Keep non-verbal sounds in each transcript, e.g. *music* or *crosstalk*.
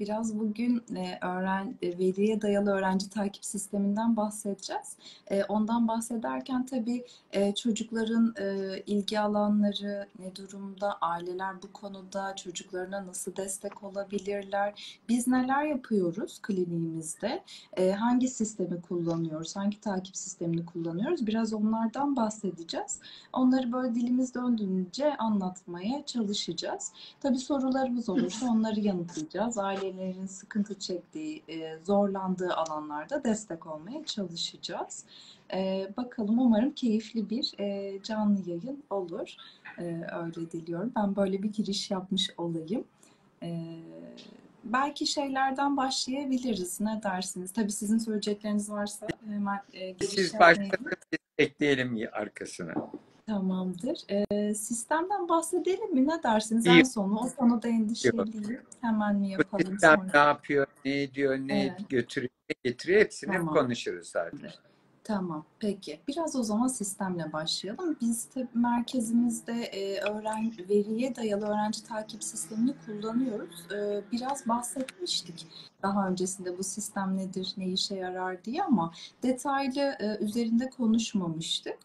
Biraz bugün e, öğren, e, veliye dayalı öğrenci takip sisteminden bahsedeceğiz. E, ondan bahsederken tabii e, çocukların e, ilgi alanları ne durumda, aileler bu konuda çocuklarına nasıl destek olabilirler, biz neler yapıyoruz kliniğimizde, e, hangi sistemi kullanıyoruz, hangi takip sistemini kullanıyoruz, biraz onlardan bahsedeceğiz. Onları böyle dilimiz döndüğünce anlatmaya çalışacağız. Tabii sorularımız olursa *laughs* onları yanıtlayacağız. Ailelerin sıkıntı çektiği, e, zorlandığı alanlarda destek olmaya çalışacağız. E, bakalım umarım keyifli bir e, canlı yayın olur. Öyle diliyorum. Ben böyle bir giriş yapmış olayım. Belki şeylerden başlayabiliriz. Ne dersiniz? Tabii sizin söyleyecekleriniz varsa hemen giriş Siz başlayın, ekleyelim arkasına. Tamamdır. Ee, sistemden bahsedelim mi? Ne dersiniz en sonu? O konuda endişeliyim. Hemen mi yapalım Bu sistem sonra? ne yapıyor, ne ediyor, ne evet. götürüyor, ne getiriyor hepsini tamam. konuşuruz zaten. Tamam, peki. Biraz o zaman sistemle başlayalım. Biz tabii merkezimizde e, öğren veriye dayalı öğrenci takip sistemini kullanıyoruz. E, biraz bahsetmiştik daha öncesinde bu sistem nedir, ne işe yarar diye ama detaylı e, üzerinde konuşmamıştık.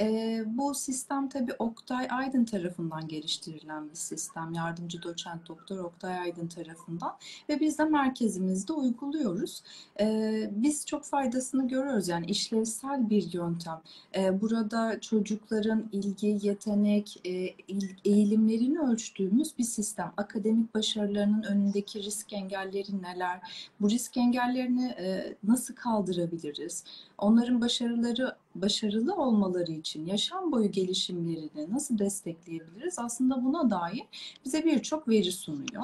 E, bu sistem tabii Oktay Aydın tarafından geliştirilen bir sistem. Yardımcı doçent doktor Oktay Aydın tarafından ve biz de merkezimizde uyguluyoruz. E, biz çok faydasını görüyoruz yani işlevsel bir yöntem. E, burada çocukların ilgi, yetenek, e, eğilimlerini ölçtüğümüz bir sistem. Akademik başarılarının önündeki risk engelleri neler? Bu risk engellerini e, nasıl kaldırabiliriz? Onların başarıları başarılı olmaları için yaşam boyu gelişimlerini nasıl destekleyebiliriz? Aslında buna dair bize birçok veri sunuyor.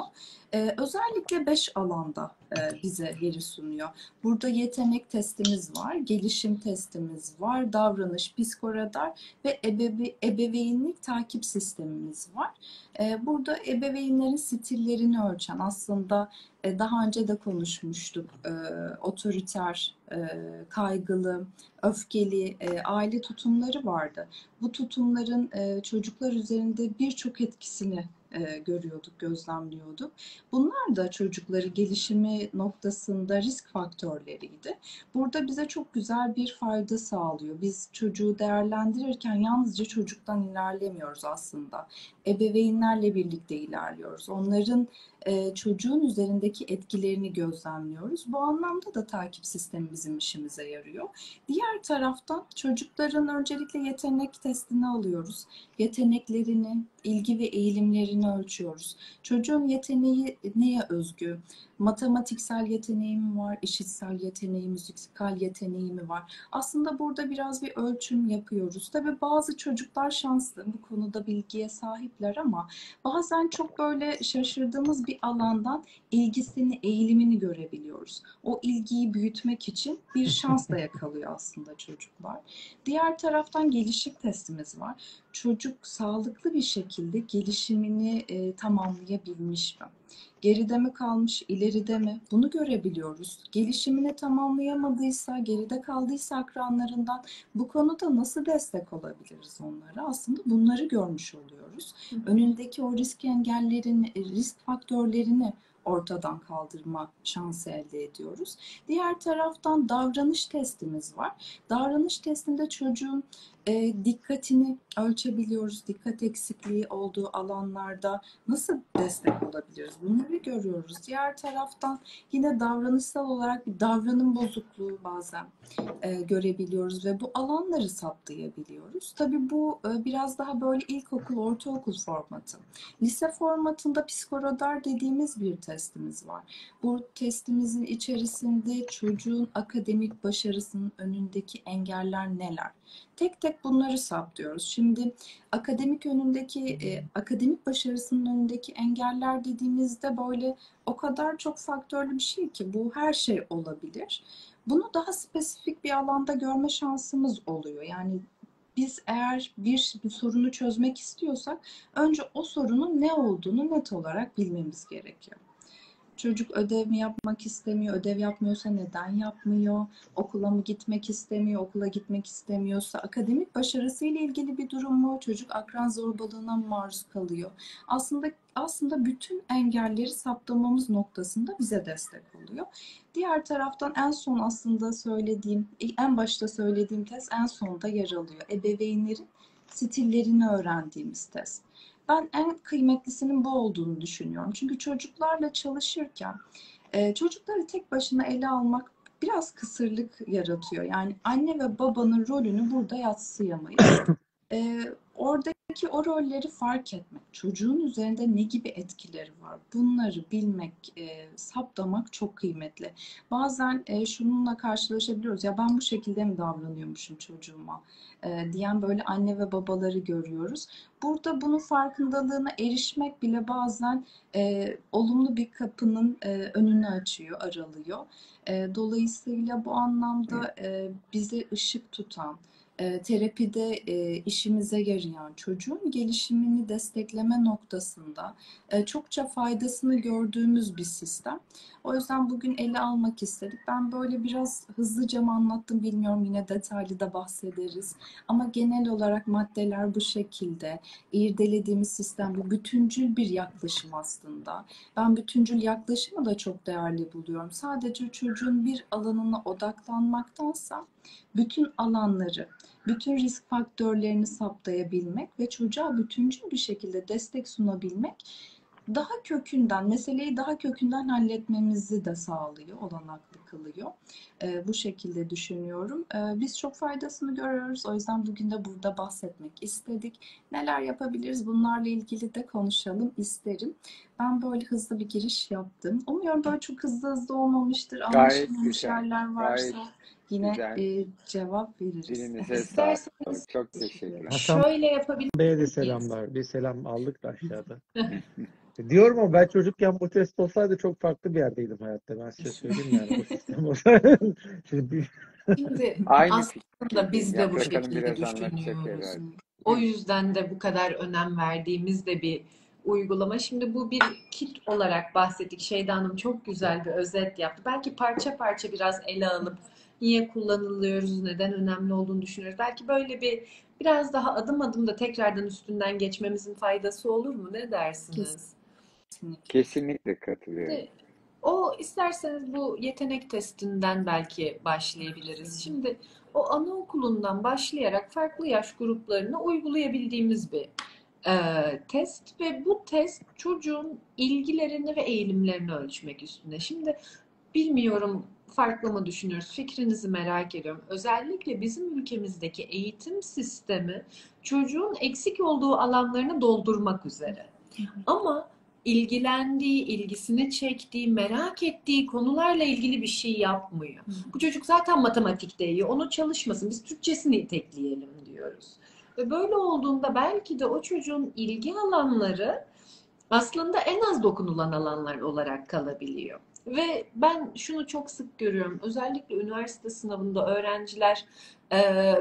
Ee, özellikle beş alanda e, bize veri sunuyor. Burada yetenek testimiz var, gelişim testimiz var, davranış, psikoradar ve ebeve, ebeveynlik takip sistemimiz var. Ee, burada ebeveynlerin stillerini ölçen aslında daha önce de konuşmuştuk. E, otoriter, e, kaygılı, öfkeli e, aile tutumları vardı. Bu tutumların e, çocuklar üzerinde birçok etkisini e, görüyorduk, gözlemliyorduk. Bunlar da çocukları gelişimi noktasında risk faktörleriydi. Burada bize çok güzel bir fayda sağlıyor. Biz çocuğu değerlendirirken yalnızca çocuktan ilerlemiyoruz aslında. Ebeveynlerle birlikte ilerliyoruz. Onların e, çocuğun üzerindeki etkilerini gözlemliyoruz. Bu anlamda da takip sistemi bizim işimize yarıyor. Diğer taraftan çocukların öncelikle yetenek testini alıyoruz. Yeteneklerini, ilgi ve eğilimlerini ölçüyoruz. Çocuğun yeteneği neye özgü? Matematiksel yeteneği mi var, işitsel yeteneği, müzikal yeteneği mi var? Aslında burada biraz bir ölçüm yapıyoruz. Tabii bazı çocuklar şanslı bu konuda bilgiye sahipler ama bazen çok böyle şaşırdığımız bir alandan ilgisini, eğilimini görebiliyoruz. O ilgiyi büyütmek için bir şans da yakalıyor aslında çocuklar. Diğer taraftan gelişim testimiz var. Çocuk sağlıklı bir şekilde gelişimini e, tamamlayabilmiş mi? Geride mi kalmış, ileride mi? Bunu görebiliyoruz. Gelişimini tamamlayamadıysa, geride kaldıysa akranlarından bu konuda nasıl destek olabiliriz onlara? Aslında bunları görmüş oluyoruz. Önündeki o risk engellerini, risk faktörlerini ortadan kaldırma şansı elde ediyoruz. Diğer taraftan davranış testimiz var. Davranış testinde çocuğun e, dikkatini ölçebiliyoruz. Dikkat eksikliği olduğu alanlarda nasıl destek olabiliriz? Bunları görüyoruz. Diğer taraftan yine davranışsal olarak bir davranım bozukluğu bazen e, görebiliyoruz ve bu alanları saptayabiliyoruz. Tabii bu e, biraz daha böyle ilkokul, ortaokul formatı. Lise formatında psikoradar dediğimiz bir testimiz var. Bu testimizin içerisinde çocuğun akademik başarısının önündeki engeller neler? Tek tek bunları saptıyoruz. Şimdi akademik önündeki, e, akademik başarısının önündeki engeller dediğimizde böyle o kadar çok faktörlü bir şey ki bu her şey olabilir. Bunu daha spesifik bir alanda görme şansımız oluyor. Yani biz eğer bir, bir sorunu çözmek istiyorsak önce o sorunun ne olduğunu net olarak bilmemiz gerekiyor. Çocuk ödev mi yapmak istemiyor? Ödev yapmıyorsa neden yapmıyor? Okula mı gitmek istemiyor? Okula gitmek istemiyorsa akademik başarısıyla ilgili bir durum mu? Çocuk akran zorbalığına mı maruz kalıyor? Aslında aslında bütün engelleri saptamamız noktasında bize destek oluyor. Diğer taraftan en son aslında söylediğim, en başta söylediğim test en sonda yer alıyor. Ebeveynlerin stillerini öğrendiğimiz test. Ben en kıymetlisinin bu olduğunu düşünüyorum. Çünkü çocuklarla çalışırken e, çocukları tek başına ele almak biraz kısırlık yaratıyor. Yani anne ve babanın rolünü burada yatsıyamayız. *laughs* E, oradaki o rolleri fark etmek, çocuğun üzerinde ne gibi etkileri var bunları bilmek, e, saptamak çok kıymetli. Bazen e, şununla karşılaşabiliyoruz. Ya ben bu şekilde mi davranıyormuşum çocuğuma e, diyen böyle anne ve babaları görüyoruz. Burada bunun farkındalığına erişmek bile bazen e, olumlu bir kapının e, önünü açıyor, aralıyor. E, dolayısıyla bu anlamda e, bize ışık tutan, e, terapide e, işimize yarayan çocuğun gelişimini destekleme noktasında e, çokça faydasını gördüğümüz bir sistem. O yüzden bugün ele almak istedik. Ben böyle biraz hızlıca mı anlattım bilmiyorum yine detaylı da bahsederiz. Ama genel olarak maddeler bu şekilde. İrdelediğimiz sistem bu bütüncül bir yaklaşım aslında. Ben bütüncül yaklaşımı da çok değerli buluyorum. Sadece çocuğun bir alanına odaklanmaktansa bütün alanları, bütün risk faktörlerini saptayabilmek ve çocuğa bütüncül bir şekilde destek sunabilmek daha kökünden, meseleyi daha kökünden halletmemizi de sağlıyor, olanaklı kılıyor. E, bu şekilde düşünüyorum. E, biz çok faydasını görüyoruz. O yüzden bugün de burada bahsetmek istedik. Neler yapabiliriz bunlarla ilgili de konuşalım isterim. Ben böyle hızlı bir giriş yaptım. Umuyorum böyle çok hızlı hızlı olmamıştır. Anlaşılmamış yerler varsa. Gayet yine e, cevap veririz. Dilinize *laughs* sağlık. Çok teşekkürler. Şöyle yapabiliriz. Bey'e de selamlar. Bir selam aldık da aşağıda. *laughs* Diyorum ama ben çocukken bu test olsaydı çok farklı bir yerdeydim hayatta. Ben size söyleyeyim yani bu sistem olsaydı. *laughs* Şimdi, bir... Şimdi Aynı aslında biz de bu şekilde düşünüyoruz. O yüzden de bu kadar önem verdiğimiz de bir uygulama. Şimdi bu bir kit olarak bahsettik. Şeyda Hanım çok güzel bir özet yaptı. Belki parça parça biraz ele alıp niye kullanılıyoruz, neden önemli olduğunu düşünüyoruz. Belki böyle bir biraz daha adım adım da tekrardan üstünden geçmemizin faydası olur mu? Ne dersiniz? Kesinlikle, Kesinlikle katılıyorum. O isterseniz bu yetenek testinden belki başlayabiliriz. Şimdi o anaokulundan başlayarak farklı yaş gruplarına uygulayabildiğimiz bir e, test ve bu test çocuğun ilgilerini ve eğilimlerini ölçmek üstünde. Şimdi bilmiyorum farklı mı düşünüyoruz? Fikrinizi merak ediyorum. Özellikle bizim ülkemizdeki eğitim sistemi çocuğun eksik olduğu alanlarını doldurmak üzere. Ama ilgilendiği, ilgisini çektiği, merak ettiği konularla ilgili bir şey yapmıyor. Bu çocuk zaten matematikte iyi, onu çalışmasın, biz Türkçesini tekleyelim diyoruz. Ve böyle olduğunda belki de o çocuğun ilgi alanları aslında en az dokunulan alanlar olarak kalabiliyor. Ve ben şunu çok sık görüyorum. Özellikle üniversite sınavında öğrenciler e,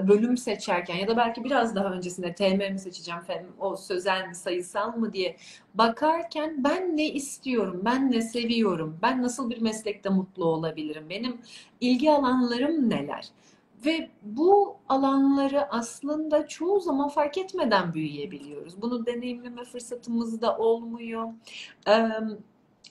bölüm seçerken ya da belki biraz daha öncesinde TM mi seçeceğim, o sözel mi, sayısal mı diye bakarken ben ne istiyorum, ben ne seviyorum, ben nasıl bir meslekte mutlu olabilirim, benim ilgi alanlarım neler? Ve bu alanları aslında çoğu zaman fark etmeden büyüyebiliyoruz. Bunu deneyimleme fırsatımız da olmuyor. Ee,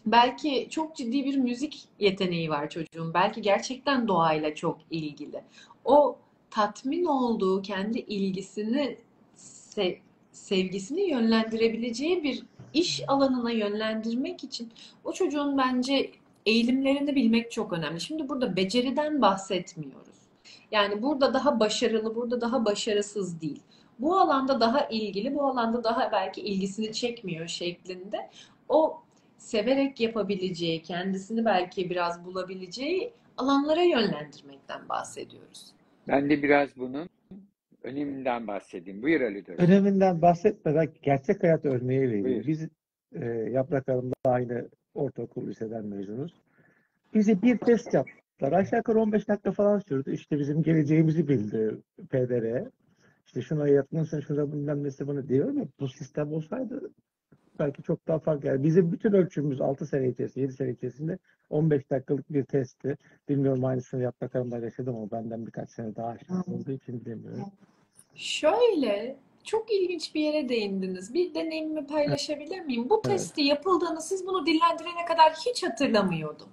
belki çok ciddi bir müzik yeteneği var çocuğun. Belki gerçekten doğayla çok ilgili. O tatmin olduğu kendi ilgisini se sevgisini yönlendirebileceği bir iş alanına yönlendirmek için o çocuğun bence eğilimlerini bilmek çok önemli. Şimdi burada beceriden bahsetmiyoruz. Yani burada daha başarılı, burada daha başarısız değil. Bu alanda daha ilgili, bu alanda daha belki ilgisini çekmiyor şeklinde. O severek yapabileceği, kendisini belki biraz bulabileceği alanlara yönlendirmekten bahsediyoruz. Ben de biraz bunun öneminden bahsedeyim. Buyur Ali Dört. Öneminden bahsetmeden gerçek hayat örneği vereyim. Biz e, Yaprak Hanım'la aynı ortaokul liseden mezunuz. Bize bir test yaptılar. Aşağı yukarı 15 dakika falan sürdü. İşte bizim geleceğimizi bildi PDR. İşte şuna yatkınsın, şuna bilmem nesi bunu diyor ama bu sistem olsaydı belki çok daha farklı. Yani bizim bütün ölçümümüz 6 sene içerisinde, 7 sene içerisinde 15 dakikalık bir testti. Bilmiyorum aynısını yaprak hanımlar yaşadım ama benden birkaç sene daha aşağısı olduğu için bilemiyorum. Şöyle çok ilginç bir yere değindiniz. Bir deneyimimi paylaşabilir miyim? Bu Evet. testi yapıldığını siz bunu dillendirene kadar hiç hatırlamıyordum.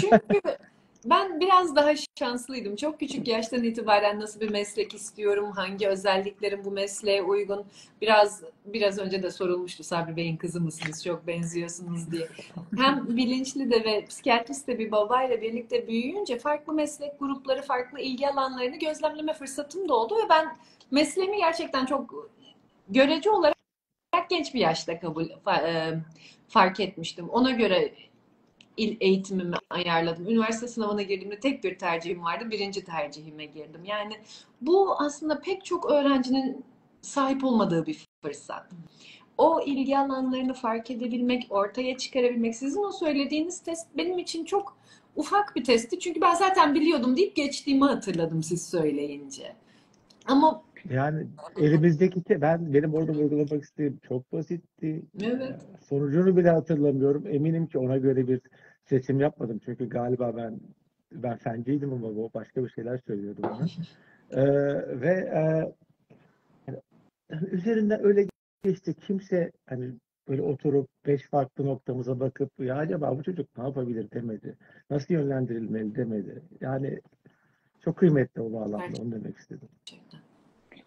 Çünkü *laughs* ben biraz daha şanslıydım. Çok küçük yaştan itibaren nasıl bir meslek istiyorum, hangi özelliklerim bu mesleğe uygun. Biraz biraz önce de sorulmuştu Sabri Bey'in kızı mısınız? Çok benziyorsunuz diye. Hem bilinçli de ve psikiyatrist de bir babayla birlikte büyüyünce farklı meslek grupları, farklı ilgi alanlarını gözlemleme fırsatım da oldu ve ben mesleğimi gerçekten çok görece olarak genç bir yaşta kabul fa- fark etmiştim. Ona göre il eğitimimi ayarladım. Üniversite sınavına girdiğimde tek bir tercihim vardı. Birinci tercihime girdim. Yani bu aslında pek çok öğrencinin sahip olmadığı bir fırsat. O ilgi alanlarını fark edebilmek, ortaya çıkarabilmek. Sizin o söylediğiniz test benim için çok ufak bir testti. Çünkü ben zaten biliyordum deyip geçtiğimi hatırladım siz söyleyince. Ama Yani elimizdeki te- ben benim orada uygulamak istediğim çok basitti. evet. Sonucunu bile hatırlamıyorum. Eminim ki ona göre bir seçim yapmadım. Çünkü galiba ben ben fenciydim ama o başka bir şeyler söylüyordu bana. *laughs* Ee, ve e, yani üzerinden öyle geçti. Kimse hani böyle oturup beş farklı noktamıza bakıp ya acaba bu çocuk ne yapabilir demedi. Nasıl yönlendirilmeli demedi. Yani çok kıymetli o bağlamda onu demek istedim.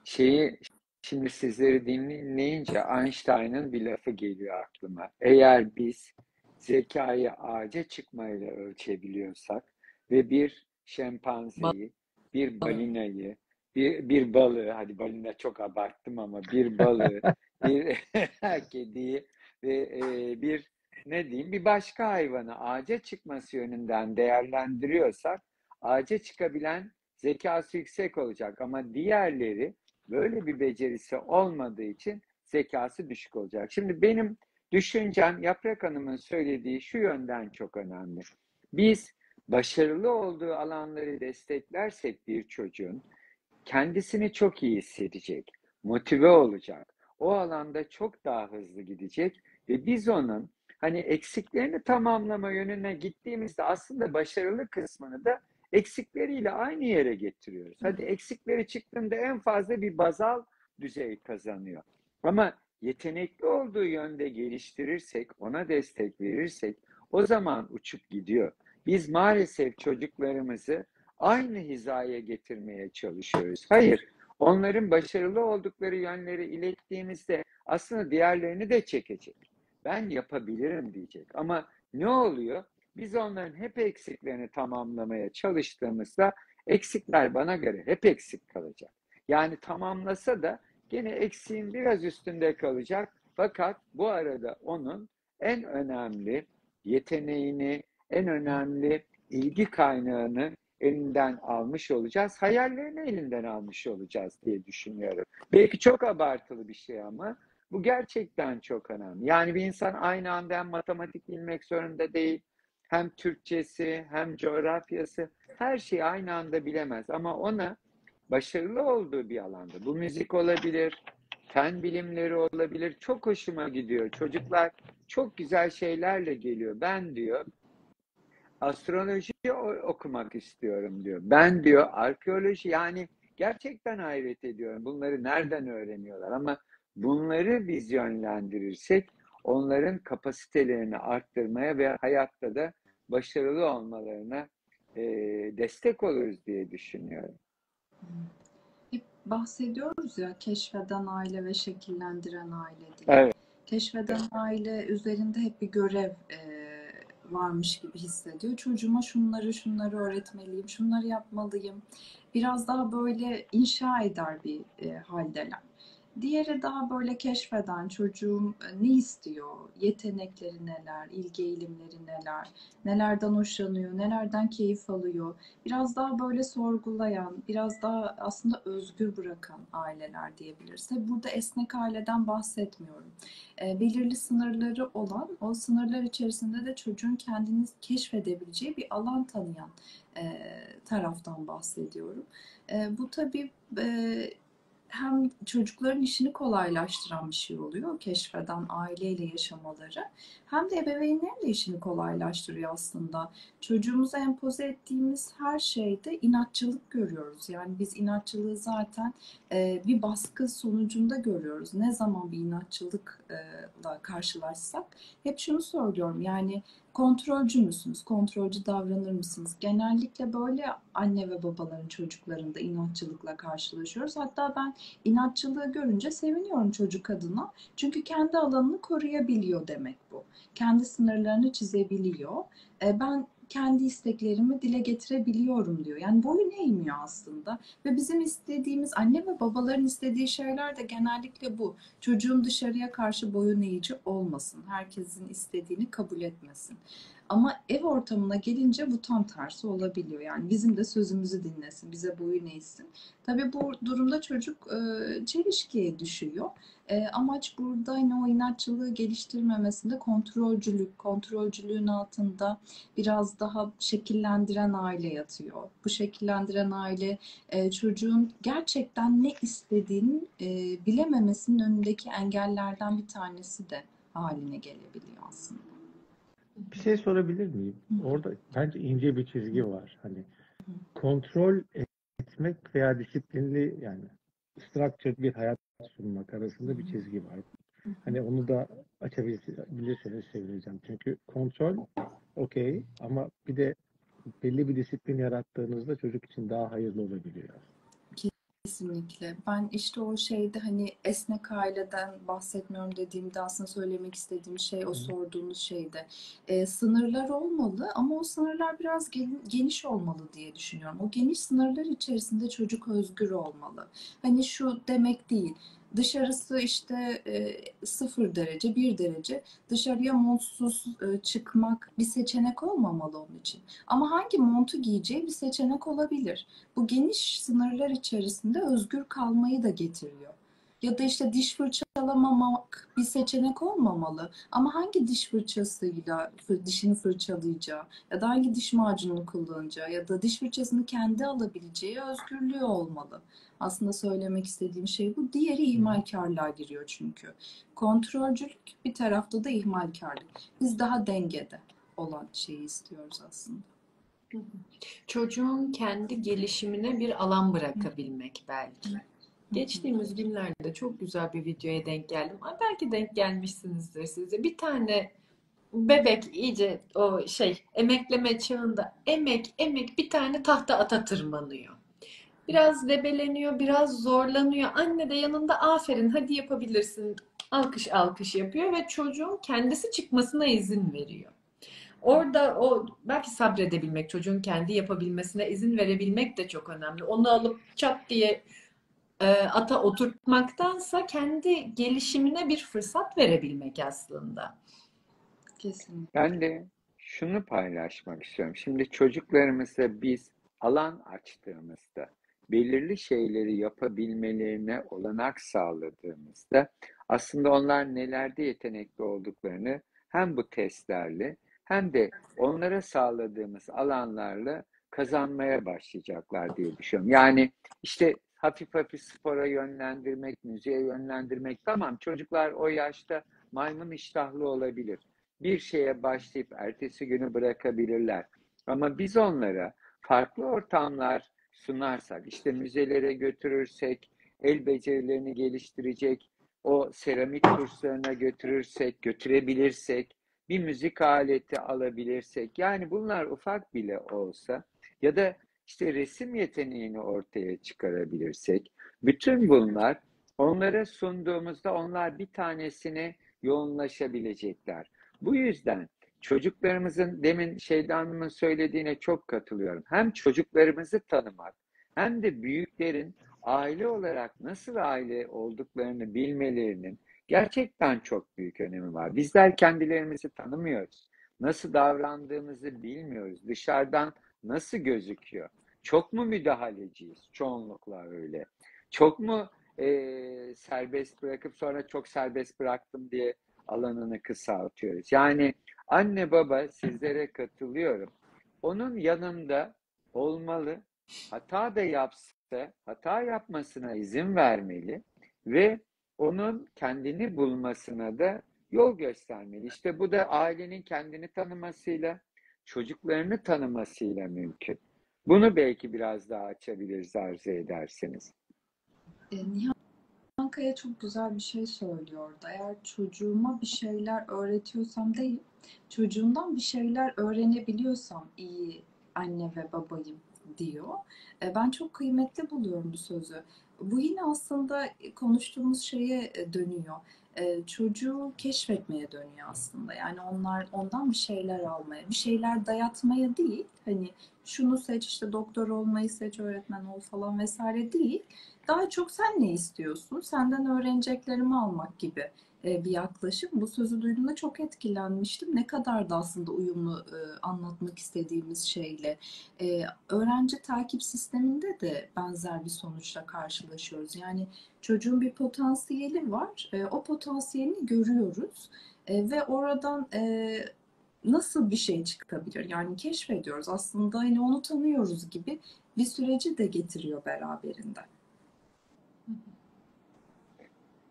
Şeyi şimdi sizleri dinleyince Einstein'ın bir lafı geliyor aklıma. Eğer biz zekayı ağaca çıkmayla ölçebiliyorsak ve bir şempanzeyi, bir balinayı, bir, bir balığı, hadi balina çok abarttım ama bir balığı, *laughs* bir *laughs* kediyi ve e, bir ne diyeyim bir başka hayvanı ağaca çıkması yönünden değerlendiriyorsak ağaca çıkabilen zekası yüksek olacak ama diğerleri böyle bir becerisi olmadığı için zekası düşük olacak. Şimdi benim düşüncem Yaprak Hanım'ın söylediği şu yönden çok önemli. Biz başarılı olduğu alanları desteklersek bir çocuğun kendisini çok iyi hissedecek, motive olacak. O alanda çok daha hızlı gidecek ve biz onun hani eksiklerini tamamlama yönüne gittiğimizde aslında başarılı kısmını da eksikleriyle aynı yere getiriyoruz. Hadi eksikleri çıktığında en fazla bir bazal düzey kazanıyor. Ama yetenekli olduğu yönde geliştirirsek, ona destek verirsek o zaman uçup gidiyor. Biz maalesef çocuklarımızı aynı hizaya getirmeye çalışıyoruz. Hayır, onların başarılı oldukları yönleri ilettiğimizde aslında diğerlerini de çekecek. Ben yapabilirim diyecek. Ama ne oluyor? Biz onların hep eksiklerini tamamlamaya çalıştığımızda eksikler bana göre hep eksik kalacak. Yani tamamlasa da gene eksiğin biraz üstünde kalacak. Fakat bu arada onun en önemli yeteneğini, en önemli ilgi kaynağını elinden almış olacağız. Hayallerini elinden almış olacağız diye düşünüyorum. Belki çok abartılı bir şey ama bu gerçekten çok önemli. Yani bir insan aynı anda hem matematik bilmek zorunda değil, hem Türkçesi, hem coğrafyası, her şeyi aynı anda bilemez. Ama ona başarılı olduğu bir alanda, bu müzik olabilir, fen bilimleri olabilir, çok hoşuma gidiyor. Çocuklar çok güzel şeylerle geliyor. Ben diyor, astroloji okumak istiyorum diyor. Ben diyor, arkeoloji yani gerçekten hayret ediyorum. Bunları nereden öğreniyorlar? Ama bunları biz yönlendirirsek onların kapasitelerini arttırmaya ve hayatta da başarılı olmalarına e, destek oluruz diye düşünüyorum. Hep bahsediyoruz ya keşfeden aile ve şekillendiren aile diye. Evet. Keşfeden aile üzerinde hep bir görev e, varmış gibi hissediyor. Çocuğuma şunları şunları öğretmeliyim, şunları yapmalıyım. Biraz daha böyle inşa eder bir e, haldeler. Diğeri daha böyle keşfeden çocuğum e, ne istiyor, yetenekleri neler, ilgi eğilimleri neler, nelerden hoşlanıyor, nelerden keyif alıyor. Biraz daha böyle sorgulayan, biraz daha aslında özgür bırakan aileler diyebiliriz. Tabii burada esnek aileden bahsetmiyorum. E, belirli sınırları olan, o sınırlar içerisinde de çocuğun kendini keşfedebileceği bir alan tanıyan e, taraftan bahsediyorum. E, bu tabii e, hem çocukların işini kolaylaştıran bir şey oluyor keşfeden aileyle yaşamaları hem de ebeveynlerin de işini kolaylaştırıyor aslında. Çocuğumuza empoze ettiğimiz her şeyde inatçılık görüyoruz. Yani biz inatçılığı zaten e, bir baskı sonucunda görüyoruz. Ne zaman bir inatçılıkla karşılaşsak hep şunu söylüyorum yani kontrolcü müsünüz? Kontrolcü davranır mısınız? Genellikle böyle anne ve babaların çocuklarında inatçılıkla karşılaşıyoruz. Hatta ben inatçılığı görünce seviniyorum çocuk adına. Çünkü kendi alanını koruyabiliyor demek bu. Kendi sınırlarını çizebiliyor. E, ben kendi isteklerimi dile getirebiliyorum diyor. Yani boyun eğmiyor aslında. Ve bizim istediğimiz, anne ve babaların istediği şeyler de genellikle bu. Çocuğum dışarıya karşı boyun eğici olmasın. Herkesin istediğini kabul etmesin. Ama ev ortamına gelince bu tam tersi olabiliyor. Yani bizim de sözümüzü dinlesin, bize boyun eğsin. Tabii bu durumda çocuk e, çelişkiye düşüyor. E, amaç burada yine o inatçılığı geliştirmemesinde kontrolcülük, kontrolcülüğün altında biraz daha şekillendiren aile yatıyor. Bu şekillendiren aile e, çocuğun gerçekten ne istediğini e, bilememesinin önündeki engellerden bir tanesi de haline gelebiliyor aslında. Bir şey sorabilir miyim? Orada bence ince bir çizgi var. Hani kontrol etmek veya disiplinli yani structured bir hayat sunmak arasında bir çizgi var. Hani onu da açabilirseniz sevineceğim. Çünkü kontrol okey ama bir de belli bir disiplin yarattığınızda çocuk için daha hayırlı olabiliyor. Kesinlikle. Ben işte o şeyde hani esnek aileden bahsetmiyorum dediğimde aslında söylemek istediğim şey o sorduğunuz şeyde. E, sınırlar olmalı ama o sınırlar biraz geniş olmalı diye düşünüyorum. O geniş sınırlar içerisinde çocuk özgür olmalı. Hani şu demek değil Dışarısı işte e, sıfır derece, bir derece. Dışarıya montsuz e, çıkmak bir seçenek olmamalı onun için. Ama hangi montu giyeceği bir seçenek olabilir. Bu geniş sınırlar içerisinde özgür kalmayı da getiriyor. Ya da işte diş fırçalamamak bir seçenek olmamalı. Ama hangi diş fırçasıyla dişini fırçalayacağı ya da hangi diş macununu kullanacağı ya da diş fırçasını kendi alabileceği özgürlüğü olmalı. Aslında söylemek istediğim şey bu. Diğeri ihmalkarlığa giriyor çünkü. Kontrolcülük bir tarafta da ihmalkarlık. Biz daha dengede olan şeyi istiyoruz aslında. Çocuğun kendi gelişimine bir alan bırakabilmek belki. Geçtiğimiz günlerde çok güzel bir videoya denk geldim. Ay belki denk gelmişsinizdir size. Bir tane bebek iyice o şey emekleme çağında emek emek bir tane tahta ata tırmanıyor. Biraz debeleniyor, biraz zorlanıyor. Anne de yanında aferin hadi yapabilirsin. Alkış alkış yapıyor ve çocuğun kendisi çıkmasına izin veriyor. Orada o belki sabredebilmek, çocuğun kendi yapabilmesine izin verebilmek de çok önemli. Onu alıp çat diye ata oturtmaktansa kendi gelişimine bir fırsat verebilmek aslında. Kesinlikle. Ben de şunu paylaşmak istiyorum. Şimdi çocuklarımıza biz alan açtığımızda belirli şeyleri yapabilmelerine olanak sağladığımızda aslında onlar nelerde yetenekli olduklarını hem bu testlerle hem de onlara sağladığımız alanlarla kazanmaya başlayacaklar diye düşünüyorum. Yani işte hafif hafif spora yönlendirmek, müziğe yönlendirmek tamam çocuklar o yaşta maymun iştahlı olabilir. Bir şeye başlayıp ertesi günü bırakabilirler. Ama biz onlara farklı ortamlar sunarsak, işte müzelere götürürsek, el becerilerini geliştirecek, o seramik kurslarına götürürsek, götürebilirsek, bir müzik aleti alabilirsek, yani bunlar ufak bile olsa ya da işte resim yeteneğini ortaya çıkarabilirsek, bütün bunlar onlara sunduğumuzda onlar bir tanesine yoğunlaşabilecekler. Bu yüzden çocuklarımızın demin Şeyda Hanım'ın söylediğine çok katılıyorum. Hem çocuklarımızı tanımak hem de büyüklerin aile olarak nasıl aile olduklarını bilmelerinin gerçekten çok büyük önemi var. Bizler kendilerimizi tanımıyoruz. Nasıl davrandığımızı bilmiyoruz. Dışarıdan nasıl gözüküyor? Çok mu müdahaleciyiz? Çoğunlukla öyle. Çok mu e, serbest bırakıp sonra çok serbest bıraktım diye alanını kısaltıyoruz. Yani anne baba sizlere katılıyorum. Onun yanında olmalı. Hata da yapsın hata yapmasına izin vermeli ve onun kendini bulmasına da yol göstermeli. İşte bu da ailenin kendini tanımasıyla, çocuklarını tanımasıyla mümkün. Bunu belki biraz daha açabiliriz arzu ederseniz. E, Nihan Kaya çok güzel bir şey söylüyor orada. Eğer çocuğuma bir şeyler öğretiyorsam değil, çocuğumdan bir şeyler öğrenebiliyorsam iyi anne ve babayım diyor. E, ben çok kıymetli buluyorum bu sözü. Bu yine aslında konuştuğumuz şeye e, dönüyor. E, çocuğu keşfetmeye dönüyor aslında. Yani onlar ondan bir şeyler almaya, bir şeyler dayatmaya değil. Hani şunu seç işte doktor olmayı seç, öğretmen ol falan vesaire değil. Daha çok sen ne istiyorsun? Senden öğreneceklerimi almak gibi bir yaklaşım. Bu sözü duyduğumda çok etkilenmiştim. Ne kadar da aslında uyumlu e, anlatmak istediğimiz şeyle. E, öğrenci takip sisteminde de benzer bir sonuçla karşılaşıyoruz. Yani çocuğun bir potansiyeli var. O potansiyelini görüyoruz. Ve oradan nasıl bir şey çıkabilir? Yani keşfediyoruz. Aslında hani onu tanıyoruz gibi bir süreci de getiriyor beraberinde.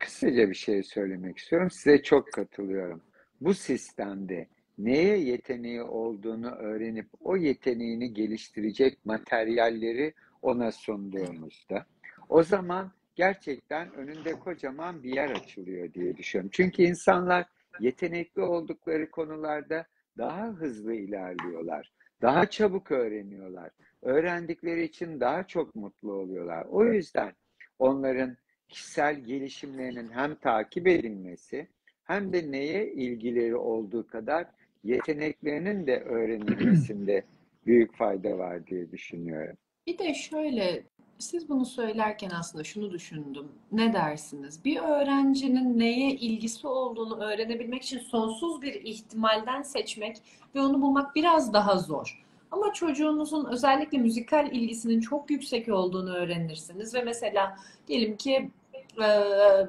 Kısaca bir şey söylemek istiyorum. Size çok katılıyorum. Bu sistemde neye yeteneği olduğunu öğrenip o yeteneğini geliştirecek materyalleri ona sunduğumuzda o zaman gerçekten önünde kocaman bir yer açılıyor diye düşünüyorum. Çünkü insanlar yetenekli oldukları konularda daha hızlı ilerliyorlar. Daha çabuk öğreniyorlar. Öğrendikleri için daha çok mutlu oluyorlar. O yüzden onların kişisel gelişimlerinin hem takip edilmesi hem de neye ilgileri olduğu kadar yeteneklerinin de öğrenilmesinde *clears throat* büyük fayda var diye düşünüyorum. Bir de şöyle siz bunu söylerken aslında şunu düşündüm. Ne dersiniz? Bir öğrencinin neye ilgisi olduğunu öğrenebilmek için sonsuz bir ihtimalden seçmek ve onu bulmak biraz daha zor. Ama çocuğunuzun özellikle müzikal ilgisinin çok yüksek olduğunu öğrenirsiniz ve mesela diyelim ki e,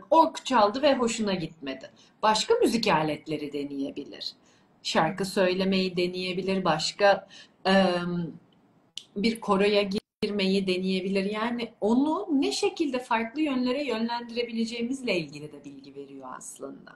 ork çaldı ve hoşuna gitmedi. Başka müzik aletleri deneyebilir. Şarkı söylemeyi deneyebilir, başka e, bir koroya girmeyi deneyebilir. Yani onu ne şekilde farklı yönlere yönlendirebileceğimizle ilgili de bilgi veriyor aslında.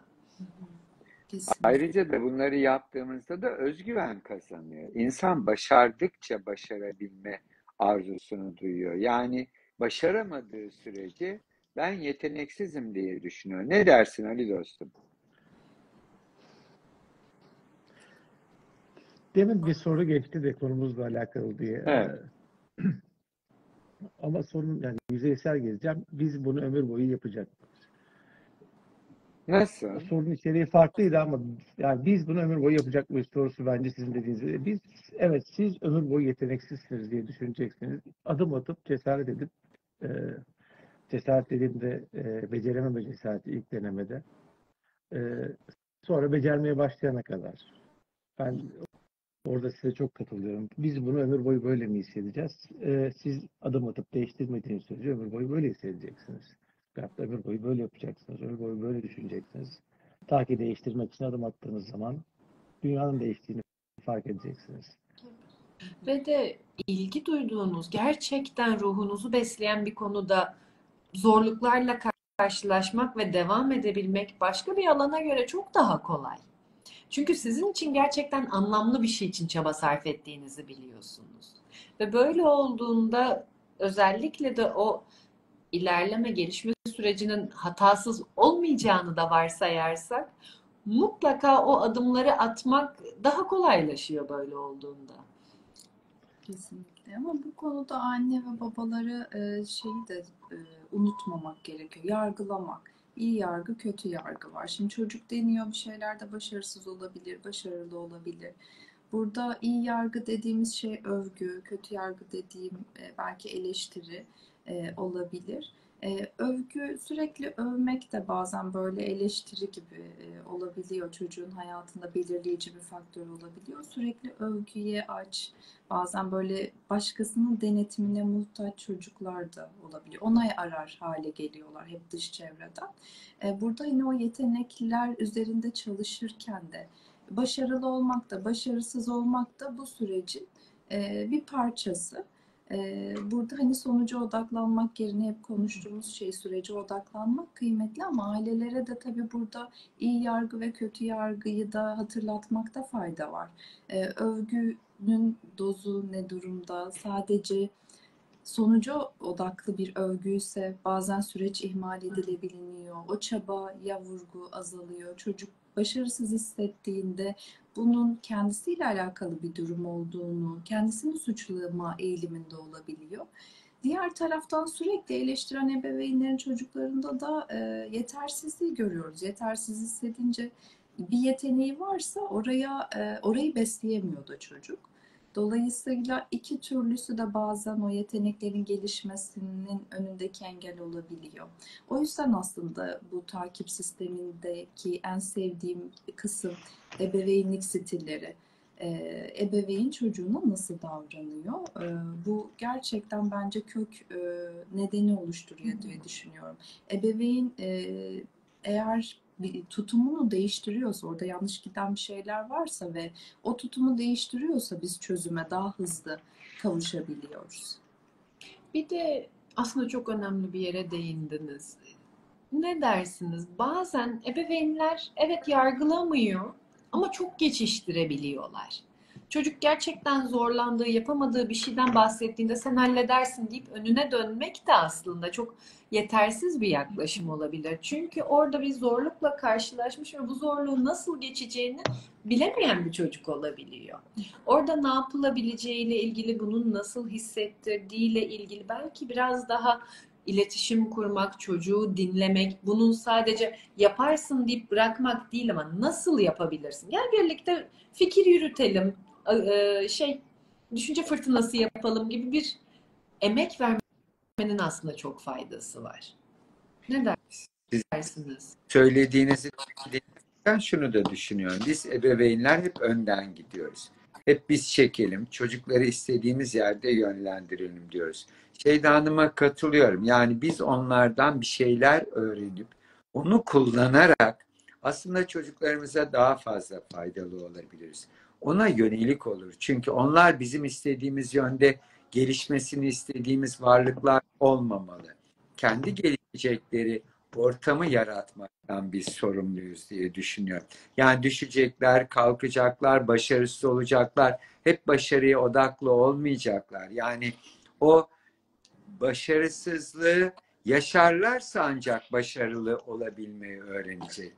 Kesinlikle. Ayrıca da bunları yaptığımızda da özgüven kazanıyor. İnsan başardıkça başarabilme arzusunu duyuyor. Yani başaramadığı sürece ben yeteneksizim diye düşünüyor. Ne dersin Ali dostum? Demin bir soru geçti de konumuzla alakalı diye. Evet. *clears throat* Ama sorun yani yüzeysel gezeceğim. Biz bunu ömür boyu yapacak. Nasıl? Sorunun içeriği farklıydı ama yani biz bunu ömür boyu yapacak mıyız sorusu bence sizin dediğiniz gibi. Biz evet siz ömür boyu yeteneksizsiniz diye düşüneceksiniz. Adım atıp cesaret edip e, cesaret dediğimde e, becerememe cesareti ilk denemede. E, sonra becermeye başlayana kadar. Ben orada size çok katılıyorum. Biz bunu ömür boyu böyle mi hissedeceğiz? E, siz adım atıp değiştirmediğiniz sürece ömür boyu böyle hissedeceksiniz. Veyahut ömür boyu böyle yapacaksınız. Ömür boyu böyle düşüneceksiniz. Ta ki değiştirmek için adım attığınız zaman dünyanın değiştiğini fark edeceksiniz. Ve de ilgi duyduğunuz, gerçekten ruhunuzu besleyen bir konuda zorluklarla karşılaşmak ve devam edebilmek başka bir alana göre çok daha kolay. Çünkü sizin için gerçekten anlamlı bir şey için çaba sarf ettiğinizi biliyorsunuz. Ve böyle olduğunda özellikle de o ilerleme, gelişme sürecinin hatasız olmayacağını da varsayarsak mutlaka o adımları atmak daha kolaylaşıyor böyle olduğunda. Kesinlikle ama bu konuda anne ve babaları e, şeyi de e, unutmamak gerekiyor. Yargılamak. İyi yargı, kötü yargı var. Şimdi çocuk deniyor bir şeylerde başarısız olabilir, başarılı olabilir. Burada iyi yargı dediğimiz şey övgü, kötü yargı dediğim e, belki eleştiri olabilir. Ee, övgü sürekli övmek de bazen böyle eleştiri gibi e, olabiliyor. Çocuğun hayatında belirleyici bir faktör olabiliyor. Sürekli övgüye aç. Bazen böyle başkasının denetimine muhtaç çocuklar da olabiliyor. Onay arar hale geliyorlar hep dış çevreden. E, burada yine o yetenekler üzerinde çalışırken de başarılı olmak da başarısız olmak da bu sürecin e, bir parçası. Burada hani sonuca odaklanmak yerine hep konuştuğumuz şey sürece odaklanmak kıymetli ama ailelere de tabii burada iyi yargı ve kötü yargıyı da hatırlatmakta fayda var. Övgünün dozu ne durumda? Sadece sonuca odaklı bir övgüyse bazen süreç ihmal edilebiliyor. O çabaya vurgu azalıyor. Çocuk başarısız hissettiğinde bunun kendisiyle alakalı bir durum olduğunu, kendisini suçlama eğiliminde olabiliyor. Diğer taraftan sürekli eleştiren ebeveynlerin çocuklarında da e, yetersizliği görüyoruz. Yetersiz hissedince bir yeteneği varsa oraya e, orayı besleyemiyor da çocuk. Dolayısıyla iki türlüsü de bazen o yeteneklerin gelişmesinin önündeki engel olabiliyor. O yüzden aslında bu takip sistemindeki en sevdiğim kısım ebeveynlik stilleri. Ee, ebeveyn çocuğuna nasıl davranıyor? Ee, bu gerçekten bence kök e, nedeni oluşturuyor diye düşünüyorum. Ebeveyn e, eğer tutumunu değiştiriyorsa, orada yanlış giden bir şeyler varsa ve o tutumu değiştiriyorsa biz çözüme daha hızlı kavuşabiliyoruz. Bir de aslında çok önemli bir yere değindiniz. Ne dersiniz? Bazen ebeveynler evet yargılamıyor ama çok geçiştirebiliyorlar. Çocuk gerçekten zorlandığı, yapamadığı bir şeyden bahsettiğinde sen halledersin deyip önüne dönmek de aslında çok yetersiz bir yaklaşım olabilir. Çünkü orada bir zorlukla karşılaşmış ve bu zorluğu nasıl geçeceğini bilemeyen bir çocuk olabiliyor. Orada ne yapılabileceğiyle ilgili, bunun nasıl hissettirdiğiyle ilgili belki biraz daha iletişim kurmak, çocuğu dinlemek, bunun sadece yaparsın deyip bırakmak değil ama nasıl yapabilirsin? Gel birlikte fikir yürütelim, şey düşünce fırtınası yapalım gibi bir emek vermenin aslında çok faydası var. Ne dersiniz? Söylediğinizi ben şunu da düşünüyorum. Biz ebeveynler hep önden gidiyoruz. Hep biz çekelim, çocukları istediğimiz yerde yönlendirelim diyoruz. Şeyda Hanım'a katılıyorum. Yani biz onlardan bir şeyler öğrenip onu kullanarak aslında çocuklarımıza daha fazla faydalı olabiliriz. Ona yönelik olur. Çünkü onlar bizim istediğimiz yönde gelişmesini istediğimiz varlıklar olmamalı. Kendi gelişecekleri ortamı yaratmaktan biz sorumluyuz diye düşünüyorum. Yani düşecekler, kalkacaklar, başarısız olacaklar. Hep başarıya odaklı olmayacaklar. Yani o başarısızlığı yaşarlarsa ancak başarılı olabilmeyi öğrenecek.